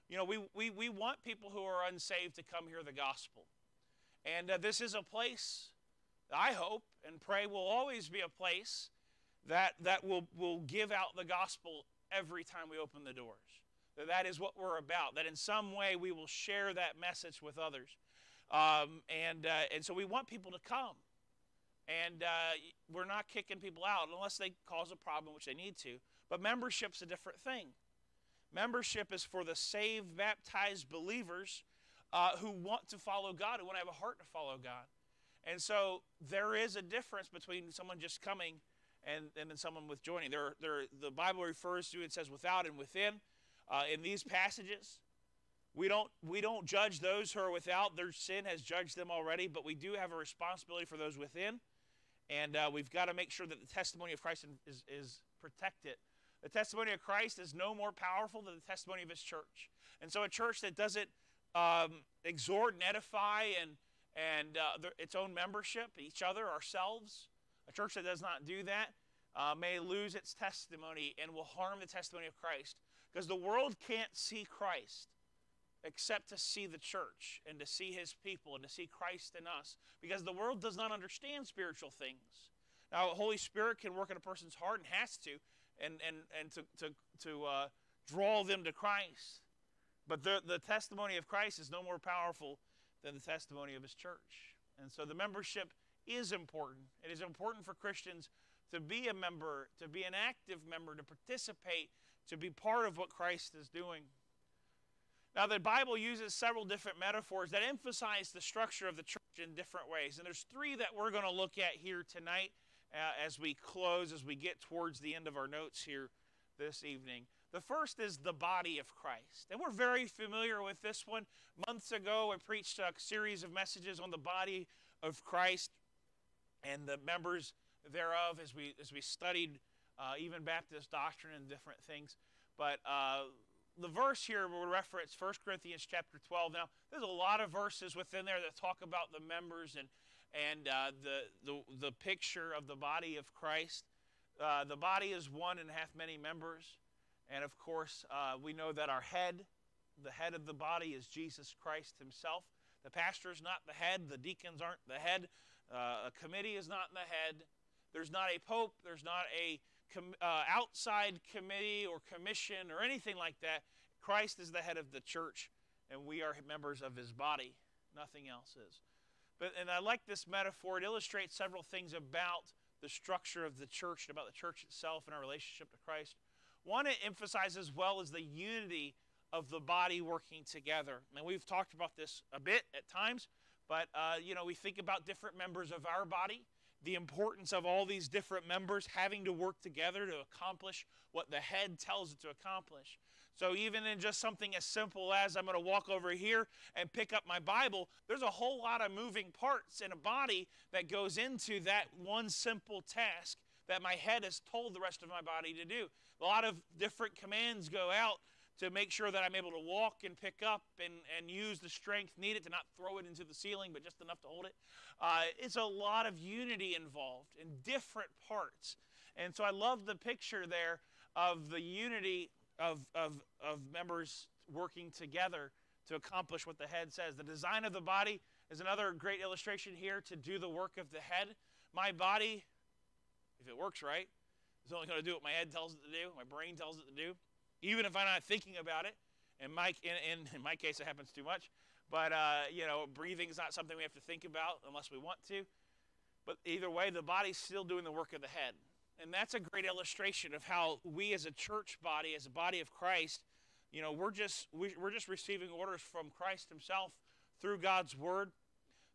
You know, we, we, we want people who are unsaved to come hear the gospel. And uh, this is a place, I hope and pray, will always be a place that, that will, will give out the gospel every time we open the doors. That that is what we're about. That in some way we will share that message with others. Um, and, uh, and so we want people to come. And uh, we're not kicking people out unless they cause a problem, which they need to. But membership's a different thing. Membership is for the saved, baptized believers uh, who want to follow God, who want to have a heart to follow God. And so there is a difference between someone just coming and, and then someone with joining. There, there, the Bible refers to it says without and within. Uh, in these passages, we don't we don't judge those who are without. Their sin has judged them already, but we do have a responsibility for those within, and uh, we've got to make sure that the testimony of Christ is is protected. The testimony of Christ is no more powerful than the testimony of His church, and so a church that doesn't um, exhort and edify and and uh, its own membership, each other, ourselves, a church that does not do that uh, may lose its testimony and will harm the testimony of Christ because the world can't see Christ except to see the church and to see his people and to see Christ in us because the world does not understand spiritual things. Now, the Holy Spirit can work in a person's heart and has to, and, and, and to, to, to uh, draw them to Christ. But the, the testimony of Christ is no more powerful than the testimony of his church. And so the membership is important. It is important for Christians to be a member, to be an active member, to participate, to be part of what Christ is doing. Now, the Bible uses several different metaphors that emphasize the structure of the church in different ways. And there's three that we're going to look at here tonight uh, as we close, as we get towards the end of our notes here this evening. The first is the body of Christ. And we're very familiar with this one. Months ago, I preached a series of messages on the body of Christ and the members thereof as we as we studied uh, even Baptist doctrine and different things. But uh, the verse here will reference 1 Corinthians chapter 12. Now, there's a lot of verses within there that talk about the members and and uh, the, the the picture of the body of Christ. Uh, the body is one and hath many members, and of course, uh, we know that our head, the head of the body, is Jesus Christ Himself. The pastor is not the head. The deacons aren't the head. Uh, a committee is not the head. There's not a pope. There's not a com- uh, outside committee or commission or anything like that. Christ is the head of the church, and we are members of his body. Nothing else is. But, and I like this metaphor. It illustrates several things about the structure of the church and about the church itself and our relationship to Christ. One, emphasize as well is the unity of the body working together. And we've talked about this a bit at times, but, uh, you know, we think about different members of our body, the importance of all these different members having to work together to accomplish what the head tells it to accomplish. So, even in just something as simple as I'm going to walk over here and pick up my Bible, there's a whole lot of moving parts in a body that goes into that one simple task that my head has told the rest of my body to do. A lot of different commands go out to make sure that I'm able to walk and pick up and, and use the strength needed to not throw it into the ceiling, but just enough to hold it. Uh, it's a lot of unity involved in different parts. And so I love the picture there of the unity of, of, of members working together to accomplish what the head says. The design of the body is another great illustration here to do the work of the head. My body, if it works right, It's only going to do what my head tells it to do, my brain tells it to do, even if I'm not thinking about it. In my, in, in, in my case, it happens too much. But, uh, you know, breathing is not something we have to think about unless we want to. But either way, the body's still doing the work of the head. And that's a great illustration of how we as a church body, as a body of Christ, you know, we're just, we're just receiving orders from Christ himself through God's word,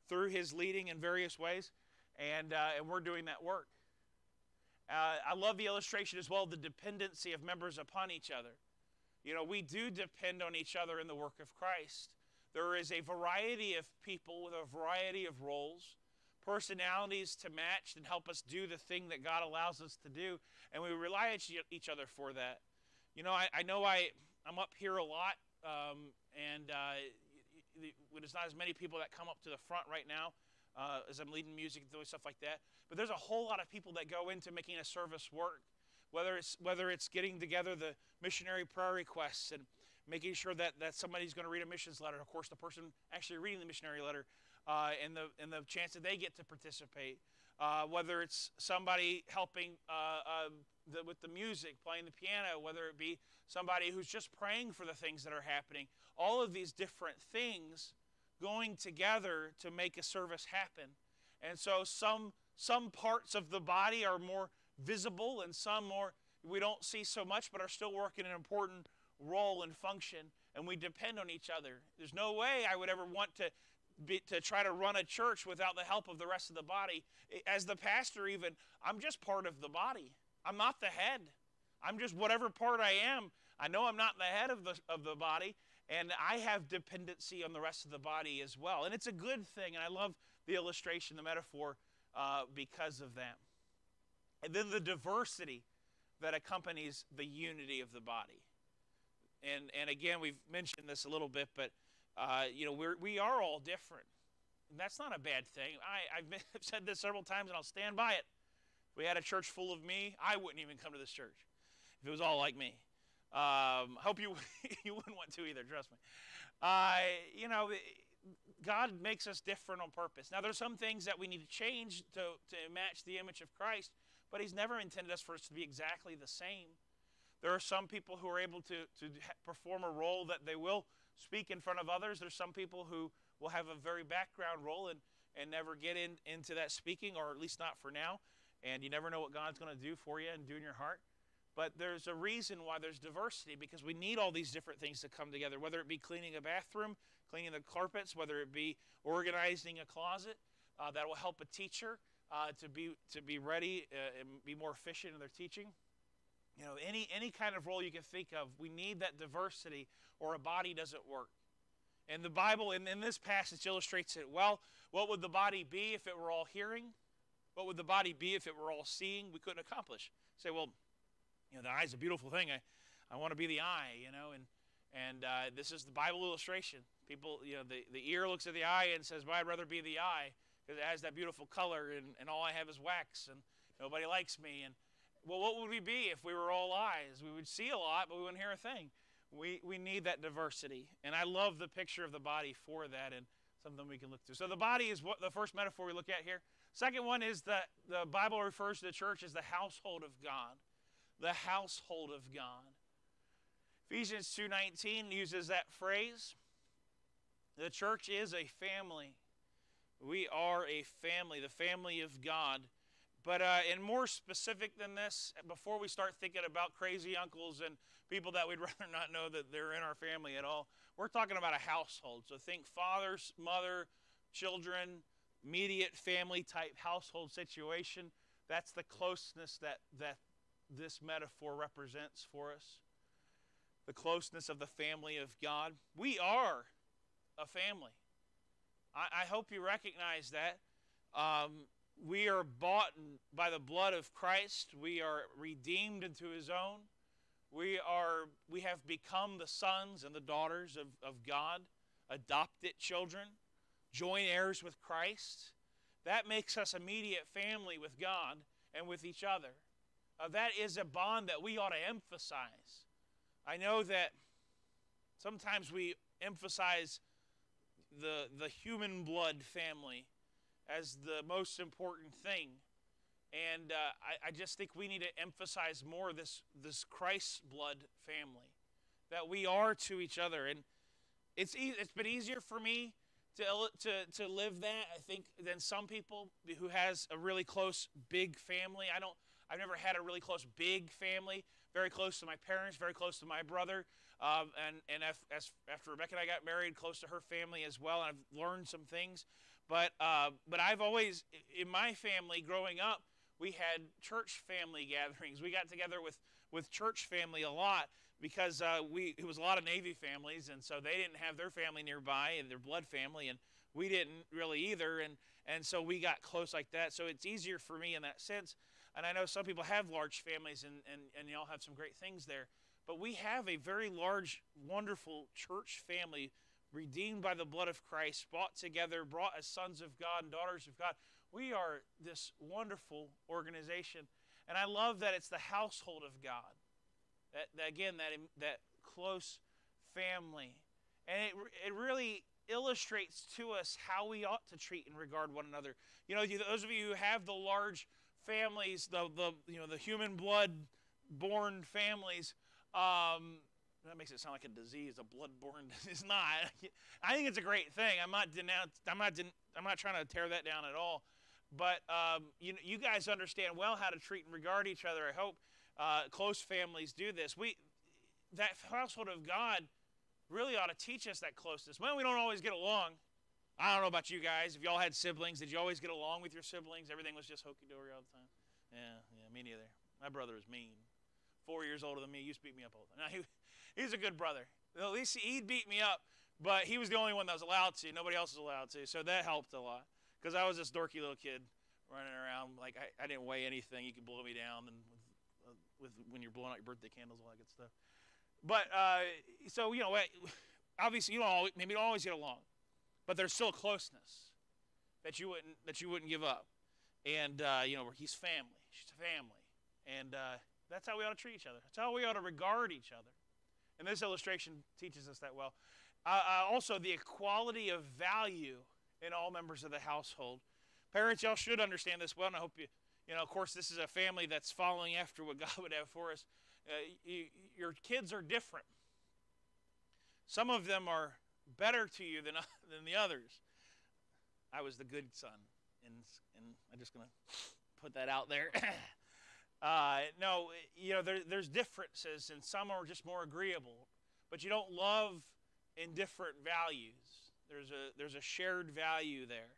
through his leading in various ways, and, uh, and we're doing that work. Uh, I love the illustration as well, the dependency of members upon each other. You know, we do depend on each other in the work of Christ. There is a variety of people with a variety of roles, personalities to match and help us do the thing that God allows us to do, and we rely on each other for that. You know, I, I know I, I'm up here a lot, um, and uh, there's not as many people that come up to the front right now uh, as I'm leading music and doing stuff like that. But there's a whole lot of people that go into making a service work, whether it's whether it's getting together the missionary prayer requests and making sure that, that somebody's going to read a missions letter. Of course, the person actually reading the missionary letter uh, and the and the chance that they get to participate. Uh, whether it's somebody helping uh, uh, the, with the music, playing the piano, whether it be somebody who's just praying for the things that are happening, all of these different things going together to make a service happen. And so some some parts of the body are more visible and some more we don't see so much but are still working an important role and function and we depend on each other. There's no way I would ever want to be, to try to run a church without the help of the rest of the body. As the pastor even, I'm just part of the body. I'm not the head. I'm just whatever part I am. I know I'm not the head of the of the body, and I have dependency on the rest of the body as well. And it's a good thing. And I love the illustration, the metaphor, uh, because of that. And then the diversity that accompanies the unity of the body. And, and again, we've mentioned this a little bit, but uh, you know, we're, we are all different. And that's not a bad thing. I, I've said this several times, and I'll stand by it. If we had a church full of me, I wouldn't even come to this church if it was all like me. Um, hope you you wouldn't want to either. Trust me. Uh, you know, God makes us different on purpose. Now, there's some things that we need to change to to match the image of Christ, but He's never intended us for us to be exactly the same. There are some people who are able to to perform a role that they will speak in front of others. There's some people who will have a very background role and and never get in, into that speaking, or at least not for now. And you never know what God's going to do for you and do in your heart. But there's a reason why there's diversity because we need all these different things to come together, whether it be cleaning a bathroom, cleaning the carpets, whether it be organizing a closet. Uh, that will help a teacher uh, to be to be ready uh, and be more efficient in their teaching. You know, any any kind of role you can think of, we need that diversity, or a body doesn't work. And the Bible, in, in this passage, illustrates it well. What would the body be if it were all hearing? What would the body be if it were all seeing? We couldn't accomplish. Say, well, you know, the eye is a beautiful thing. I, I want to be the eye, you know, and and uh, this is the Bible illustration. People, you know, the, the ear looks at the eye and says, well, I'd rather be the eye because it has that beautiful color and, and all I have is wax and nobody likes me. And well, what would we be if we were all eyes? We would see a lot, but we wouldn't hear a thing. We, we need that diversity. And I love the picture of the body for that and something we can look to. So the body is what the first metaphor we look at here. Second one is that the Bible refers to the church as the household of God the household of God. Ephesians 2:19 uses that phrase. The church is a family. We are a family, the family of God. But uh, and more specific than this, before we start thinking about crazy uncles and people that we'd rather not know that they're in our family at all, we're talking about a household. So think fathers, mother, children, immediate family type household situation. That's the closeness that that this metaphor represents for us the closeness of the family of God. We are a family. I, I hope you recognize that. Um, we are bought by the blood of Christ. We are redeemed into His own. We are we have become the sons and the daughters of, of God, adopted children, joint heirs with Christ. That makes us immediate family with God and with each other. Uh, that is a bond that we ought to emphasize. I know that sometimes we emphasize the the human blood family as the most important thing. And uh, I, I just think we need to emphasize more this this Christ blood family that we are to each other. And it's e- it's been easier for me to to to live that I think than some people who has a really close big family. I don't. I've never had a really close big family. Very close to my parents. Very close to my brother. Um, and and as, as, after Rebecca and I got married, close to her family as well. And I've learned some things. But uh, but I've always in my family growing up, we had church family gatherings. We got together with with church family a lot because uh, we it was a lot of Navy families, and so they didn't have their family nearby and their blood family, and we didn't really either, and and so we got close like that. So it's easier for me in that sense. And I know some people have large families, and and and y'all have some great things there, but we have a very large, wonderful church family. Redeemed by the blood of Christ, brought together, brought as sons of God and daughters of God. We are this wonderful organization. And I love that it's the household of God that, that again, that, that close family. And it, it really illustrates to us how we ought to treat and regard one another. You know, those of you who have the large families, the, the you know the human blood born families, um, that makes it sound like a disease, a blood-borne. It's not. I think it's a great thing. I'm not denounce. I'm not. I'm not trying to tear that down at all. But um, you you guys understand well how to treat and regard each other. I hope uh, close families do this. We, that household of God really ought to teach us that closeness. Well, we don't always get along. I don't know about you guys. If y'all had siblings, did you always get along with your siblings? Everything was just hokey dory all the time. Yeah, yeah, me neither. My brother was mean. Four years older than me, he used to beat me up all the time. Now, he, he's a good brother. At least he'd beat me up, but he was the only one that was allowed to. Nobody else was allowed to. So that helped a lot. Because I was this dorky little kid running around. Like, I, I didn't weigh anything. You could blow me down and with when you're blowing out your birthday candles, all that good stuff. But uh, so you know, obviously you don't always, maybe you don't always get along, but there's still a closeness that you wouldn't that you wouldn't give up. And uh, you know, where he's family, she's family, and uh, that's how we ought to treat each other. That's how we ought to regard each other. And this illustration teaches us that well. Uh, uh, also, the equality of value in all members of the household. Parents, y'all should understand this well, and I hope you you know, of course, this is a family that's following after what God would have for us. Uh, you, your kids are different. Some of them are better to you than, than the others. I was the good son, and, and I'm just going to put that out there. uh, no, you know, there, there's differences, and some are just more agreeable, but you don't love in different values. There's a, there's a shared value there.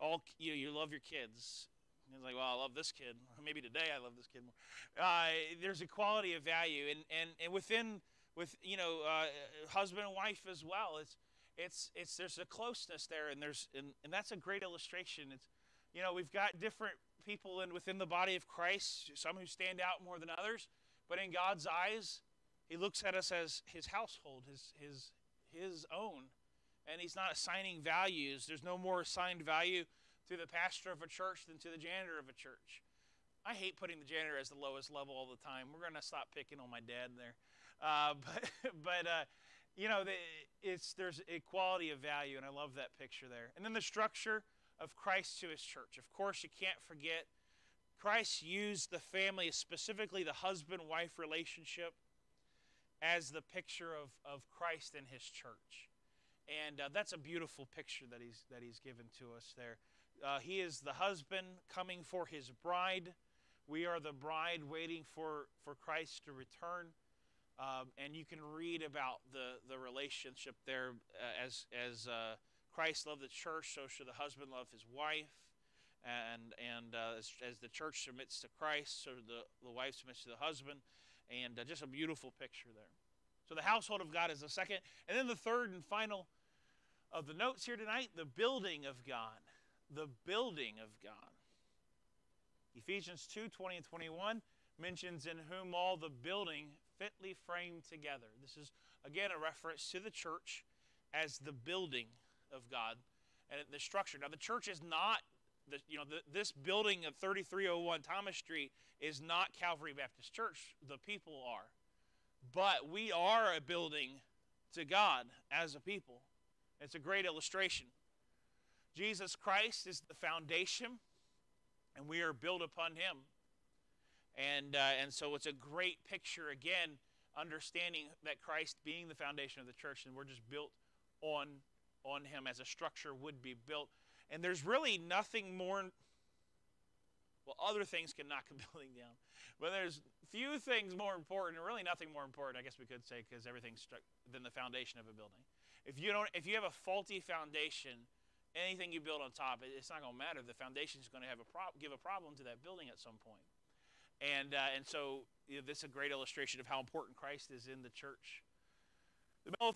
All you, know, you love your kids He's like, well, I love this kid. Maybe today I love this kid more. Uh, there's equality of value, and, and, and within with you know uh, husband and wife as well. It's it's it's there's a closeness there, and there's and, and that's a great illustration. It's you know we've got different people in within the body of Christ, some who stand out more than others, but in God's eyes, He looks at us as His household, His His His own, and He's not assigning values. There's no more assigned value to the pastor of a church than to the janitor of a church. I hate putting the janitor as the lowest level all the time. We're going to stop picking on my dad there. Uh, but but uh, you know, the, it's there's equality of value, and I love that picture there. And then the structure of Christ to his church. Of course, you can't forget Christ used the family, specifically the husband wife relationship, as the picture of, of Christ and his church. And uh, that's a beautiful picture that he's, that he's given to us there. Uh, he is the husband coming for his bride. We are the bride waiting for, for Christ to return. Um, and you can read about the, the relationship there uh, as, as uh, Christ loved the church, so should the husband love his wife. And, and uh, as, as, the church submits to Christ, so the, the wife submits to the husband. And uh, just a beautiful picture there. So the household of God is the second. And then the third and final of the notes here tonight the building of God the building of God. Ephesians 2 20 and 21 mentions in whom all the building fitly framed together. This is, again, a reference to the church as the building of God and the structure. Now, the church is not, the, you know, the, this building of 3301 Thomas Street is not Calvary Baptist Church. The people are. But we are a building to God as a people. It's a great illustration. Jesus Christ is the foundation, and we are built upon him. And, uh, and so it's a great picture, again, understanding that Christ being the foundation of the church, and we're just built on, on him as a structure would be built. And there's really nothing more, well, other things can knock a building down. But there's few things more important, or really nothing more important, I guess we could say, because everything's struck than the foundation of a building. If you don't, if you have a faulty foundation, anything you build on top, it's not going to matter. The foundation is going to have a pro- give a problem to that building at some point. And, uh, and so you know, this is a great illustration of how important Christ is in the church.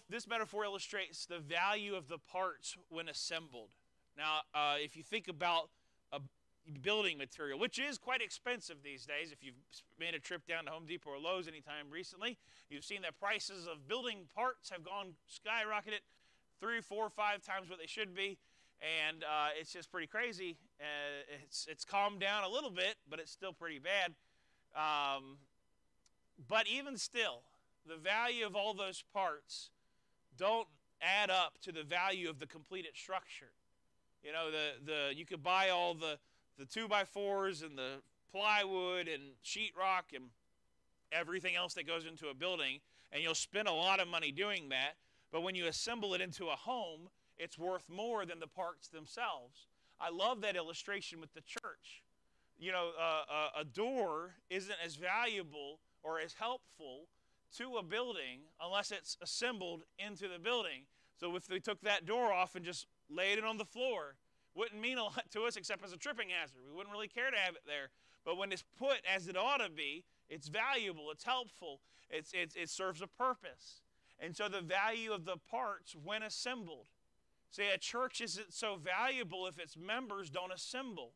This metaphor illustrates the value of the parts when assembled. Now, uh, if you think about a building material, which is quite expensive these days, if you've made a trip down to Home Depot or Lowe's anytime recently, you've seen that prices of building parts have gone skyrocketed three, four, five times what they should be. And uh, it's just pretty crazy. Uh, it's, it's calmed down a little bit, but it's still pretty bad. Um, but even still, the value of all those parts don't add up to the value of the completed structure. You know, the, the you could buy all the, the two by fours and the plywood and sheetrock and everything else that goes into a building, and you'll spend a lot of money doing that. But when you assemble it into a home, it's worth more than the parts themselves. I love that illustration with the church you know, uh, a door isn't as valuable or as helpful to a building unless it's assembled into the building. So if they took that door off and just laid it on the floor, wouldn't mean a lot to us except as a tripping hazard. We wouldn't really care to have it there. But when it's put as it ought to be, it's valuable, it's helpful, it's, it's, it serves a purpose. And so the value of the parts when assembled. See, a church isn't so valuable if its members don't assemble.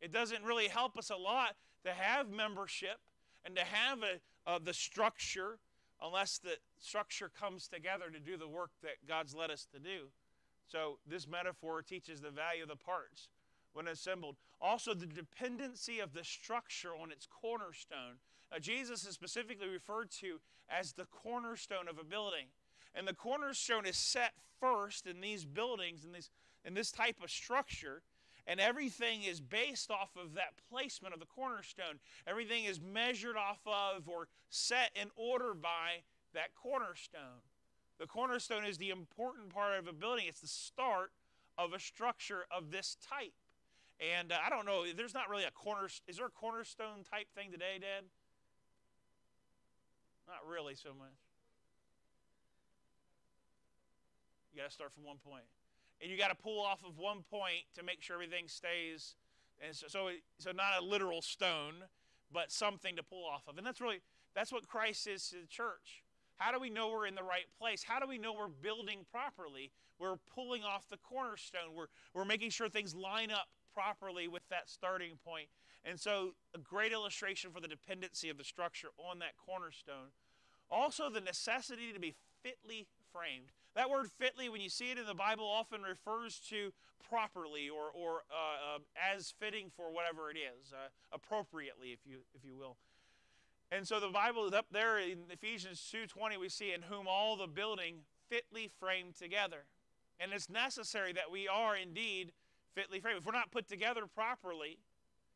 It doesn't really help us a lot to have membership and to have a, uh, the structure unless the structure comes together to do the work that God's led us to do. So, this metaphor teaches the value of the parts when assembled. Also, the dependency of the structure on its cornerstone. Uh, Jesus is specifically referred to as the cornerstone of a building. And the cornerstone is set first in these buildings, in, these, in this type of structure and everything is based off of that placement of the cornerstone. Everything is measured off of or set in order by that cornerstone. The cornerstone is the important part of a building, it's the start of a structure of this type. And uh, I don't know, there's not really a corner, is there a cornerstone type thing today, Dad? Not really so much. You got to start from one point and you got to pull off of one point to make sure everything stays. And so, so, so not a literal stone, but something to pull off of. And that's really that's what Christ is to the church. How do we know we're in the right place? How do we know we're building properly? We're pulling off the cornerstone. We're, we're making sure things line up properly with that starting point. And so, a great illustration for the dependency of the structure on that cornerstone. Also, the necessity to be fitly framed. That word fitly, when you see it in the Bible, often refers to properly or, or uh, uh, as fitting for whatever it is, uh, appropriately, if you, if you will. And so the Bible is up there in Ephesians 2.20, we see in whom all the building fitly framed together. And it's necessary that we are indeed fitly framed. If we're not put together properly,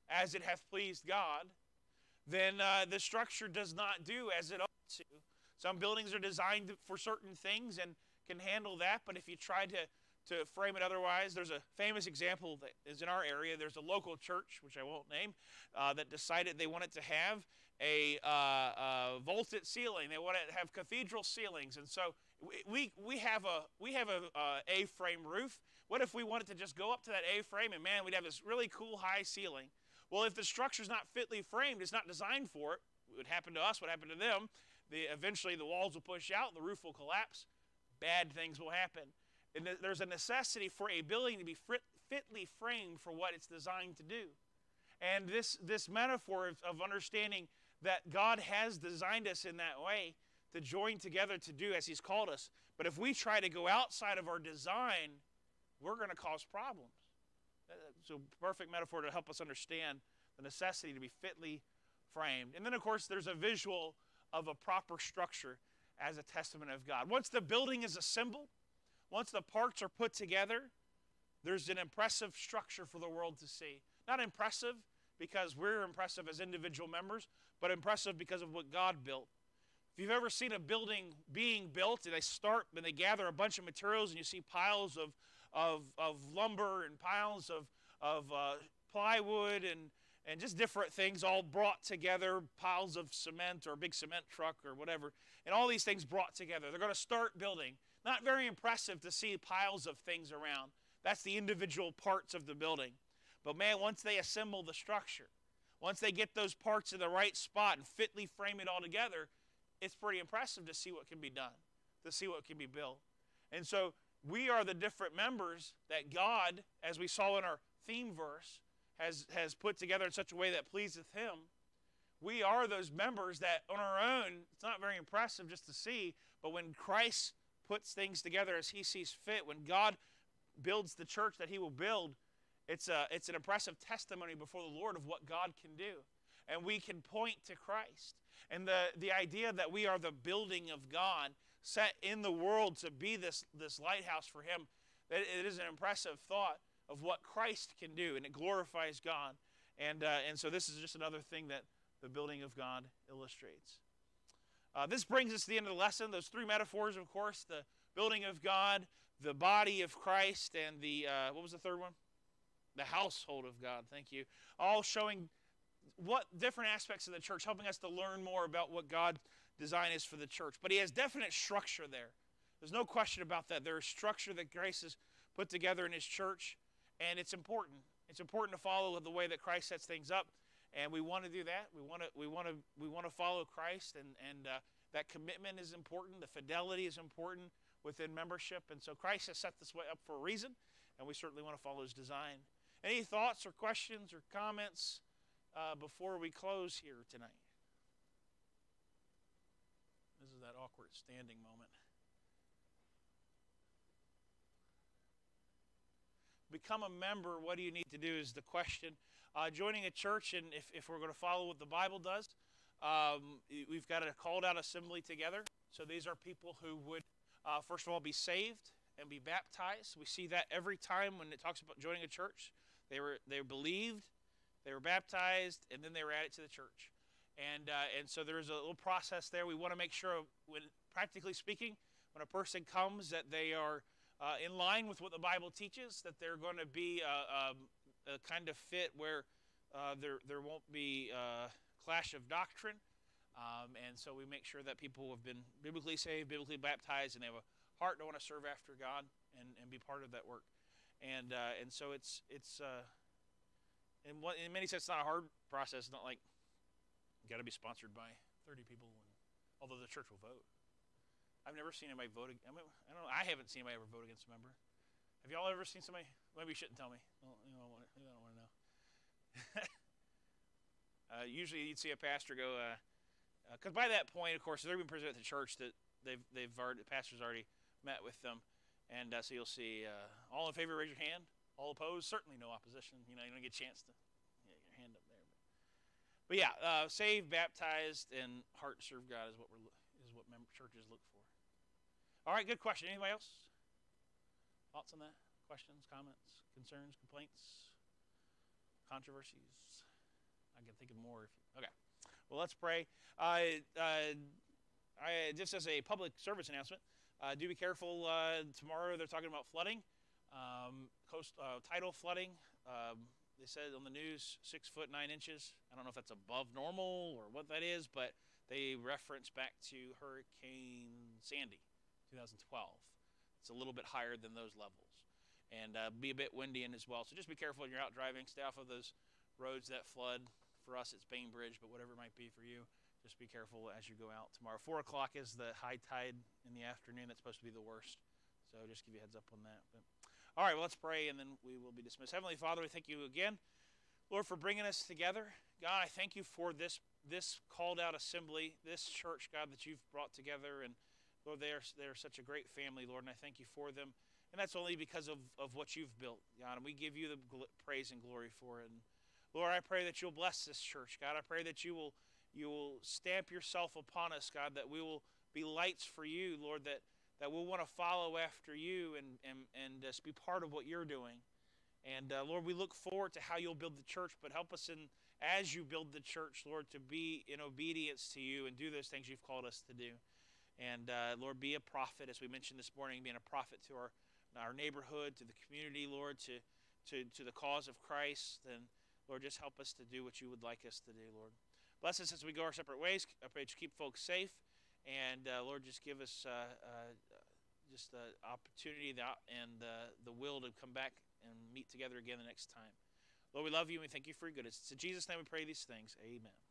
as it hath pleased God, then uh, the structure does not do as it ought to. Some buildings are designed for certain things, and can handle that. But if you try to to frame it otherwise. There's a famous example that is in our area. There's a local church, which I won't name, uh, that decided they wanted to have a uh, uh, vaulted ceiling. They want to have cathedral ceilings, and so we we have a we have a A-frame roof. What if we wanted to just go up to that A-frame and man, we'd have this really cool high ceiling? Well, if the structure's not fitly framed, it's not designed for it. It would happen to us. What happened to them? The, eventually, the walls will push out, the roof will collapse bad things will happen. And there's a necessity for a building to be fitly framed for what it's designed to do. And this, this metaphor of, of understanding that God has designed us in that way to join together to do as He's called us. But if we try to go outside of our design, we're going to cause problems. Uh, so, perfect metaphor to help us understand the necessity to be fitly framed. And then, of course, there's a visual of a proper structure as a testament of God. Once the building is assembled, once the parts are put together, there's an impressive structure for the world to see. Not impressive because we're impressive as individual members, but impressive because of what God built. If you've ever seen a building being built, and they start and they gather a bunch of materials, and you see piles of, of, of lumber and piles of, of uh, plywood and, and just different things all brought together, piles of cement or a big cement truck or whatever, and all these things brought together. They're going to start building. Not very impressive to see piles of things around. That's the individual parts of the building. But man, once they assemble the structure, once they get those parts in the right spot and fitly frame it all together, it's pretty impressive to see what can be done, to see what can be built. And so we are the different members that God, as we saw in our theme verse, has, has put together in such a way that pleaseth Him. We are those members that on our own, it's not very impressive just to see, but when Christ puts things together as He sees fit, when God builds the church that He will build, it's, a, it's an impressive testimony before the Lord of what God can do. And we can point to Christ. And the, the idea that we are the building of God set in the world to be this, this lighthouse for Him, it, it is an impressive thought of what Christ can do, and it glorifies God. And, uh, and so this is just another thing that the building of God illustrates. Uh, this brings us to the end of the lesson. Those three metaphors, of course, the building of God, the body of Christ, and the, uh, what was the third one? The household of God. Thank you. All showing what different aspects of the church, helping us to learn more about what God's design is for the church. But he has definite structure there. There's no question about that. There is structure that Grace has put together in his church, and it's important. It's important to follow the way that Christ sets things up, and we want to do that. We want to we want to we want to follow Christ, and and uh, that commitment is important. The fidelity is important within membership, and so Christ has set this way up for a reason, and we certainly want to follow His design. Any thoughts or questions or comments uh, before we close here tonight? This is that awkward standing moment. Become a member, what do you need to do is the question. Uh, joining a church, and if, if we're going to follow what the Bible does, um, we've got a called out assembly together. So these are people who would, uh, first of all, be saved and be baptized. We see that every time when it talks about joining a church. They were they believed, they were baptized, and then they were added to the church. And uh, and so there's a little process there. We want to make sure, when practically speaking, when a person comes, that they are uh, in line with what the Bible teaches. That they're going to be a, uh, um, a, kind of fit where uh, there there won't be a uh, clash of doctrine. Um, and so we make sure that people have been biblically saved, biblically baptized, and they have a heart to want to serve after God and, and be part of that work and uh, and so it's it's uh, in what in many sense it's not a hard process. It's not like you got to be sponsored by 30 people, and, although the church will vote. I've never seen anybody vote. I, mean, I don't know. I haven't seen anybody ever vote against a member. Have y'all ever seen somebody? Maybe you shouldn't tell me. Well, you know, I don't want to know. uh, usually, you'd see a pastor go, because uh, uh by that point, of course, they're been presented at the church that they've they've already the pastor's already met with them, and uh, so you'll see uh, all in favor, raise your hand. All opposed, certainly no opposition. You know, you don't get a chance to get your hand up there. But, but yeah, uh, saved, baptized, and heart serve God is what we're is what member churches look for. All right, good question. Anybody else? Thoughts on that? Questions, comments, concerns, complaints, controversies? I can think of more. If you, okay. Well, let's pray. Uh, uh, I, just as a public service announcement, uh, do be careful. Uh, tomorrow they're talking about flooding, um, coast uh, tidal flooding. Um, they said on the news six foot nine inches. I don't know if that's above normal or what that is, but they reference back to Hurricane Sandy, 2012. It's a little bit higher than those levels, and uh, be a bit windy in as well. So just be careful when you're out driving. Stay off of those roads that flood. For us, it's Bainbridge, but whatever it might be for you just be careful as you go out tomorrow. Four o'clock is the high tide in the afternoon. That's supposed to be the worst. So just give you a heads up on that. But, all right, well, let's pray and then we will be dismissed. Heavenly Father, we thank you again, Lord, for bringing us together. God, I thank you for this this called out assembly, this church, God, that you've brought together. And Lord, they are, they are such a great family, Lord, and I thank you for them. And that's only because of, of what you've built, God. And we give you the praise and glory for it. And Lord, I pray that you'll bless this church, God. I pray that you will you will stamp yourself upon us, God, that we will be lights for you, Lord, that, that we'll want to follow after you and, and, and just be part of what you're doing. And uh, Lord, we look forward to how you'll build the church, but help us in as you build the church, Lord, to be in obedience to you and do those things you've called us to do. And uh, Lord, be a prophet, as we mentioned this morning, being a prophet to our our neighborhood, to the community, Lord, to to to the cause of Christ. Then, Lord, just help us to do what you would like us to do, Lord. Bless us as we go our separate ways. I pray to keep folks safe, and uh, Lord, just give us uh, uh just the opportunity and the will to come back and meet together again the next time. Lord, we love you and we thank you for your goodness. It's in Jesus' name we pray these things. Amen.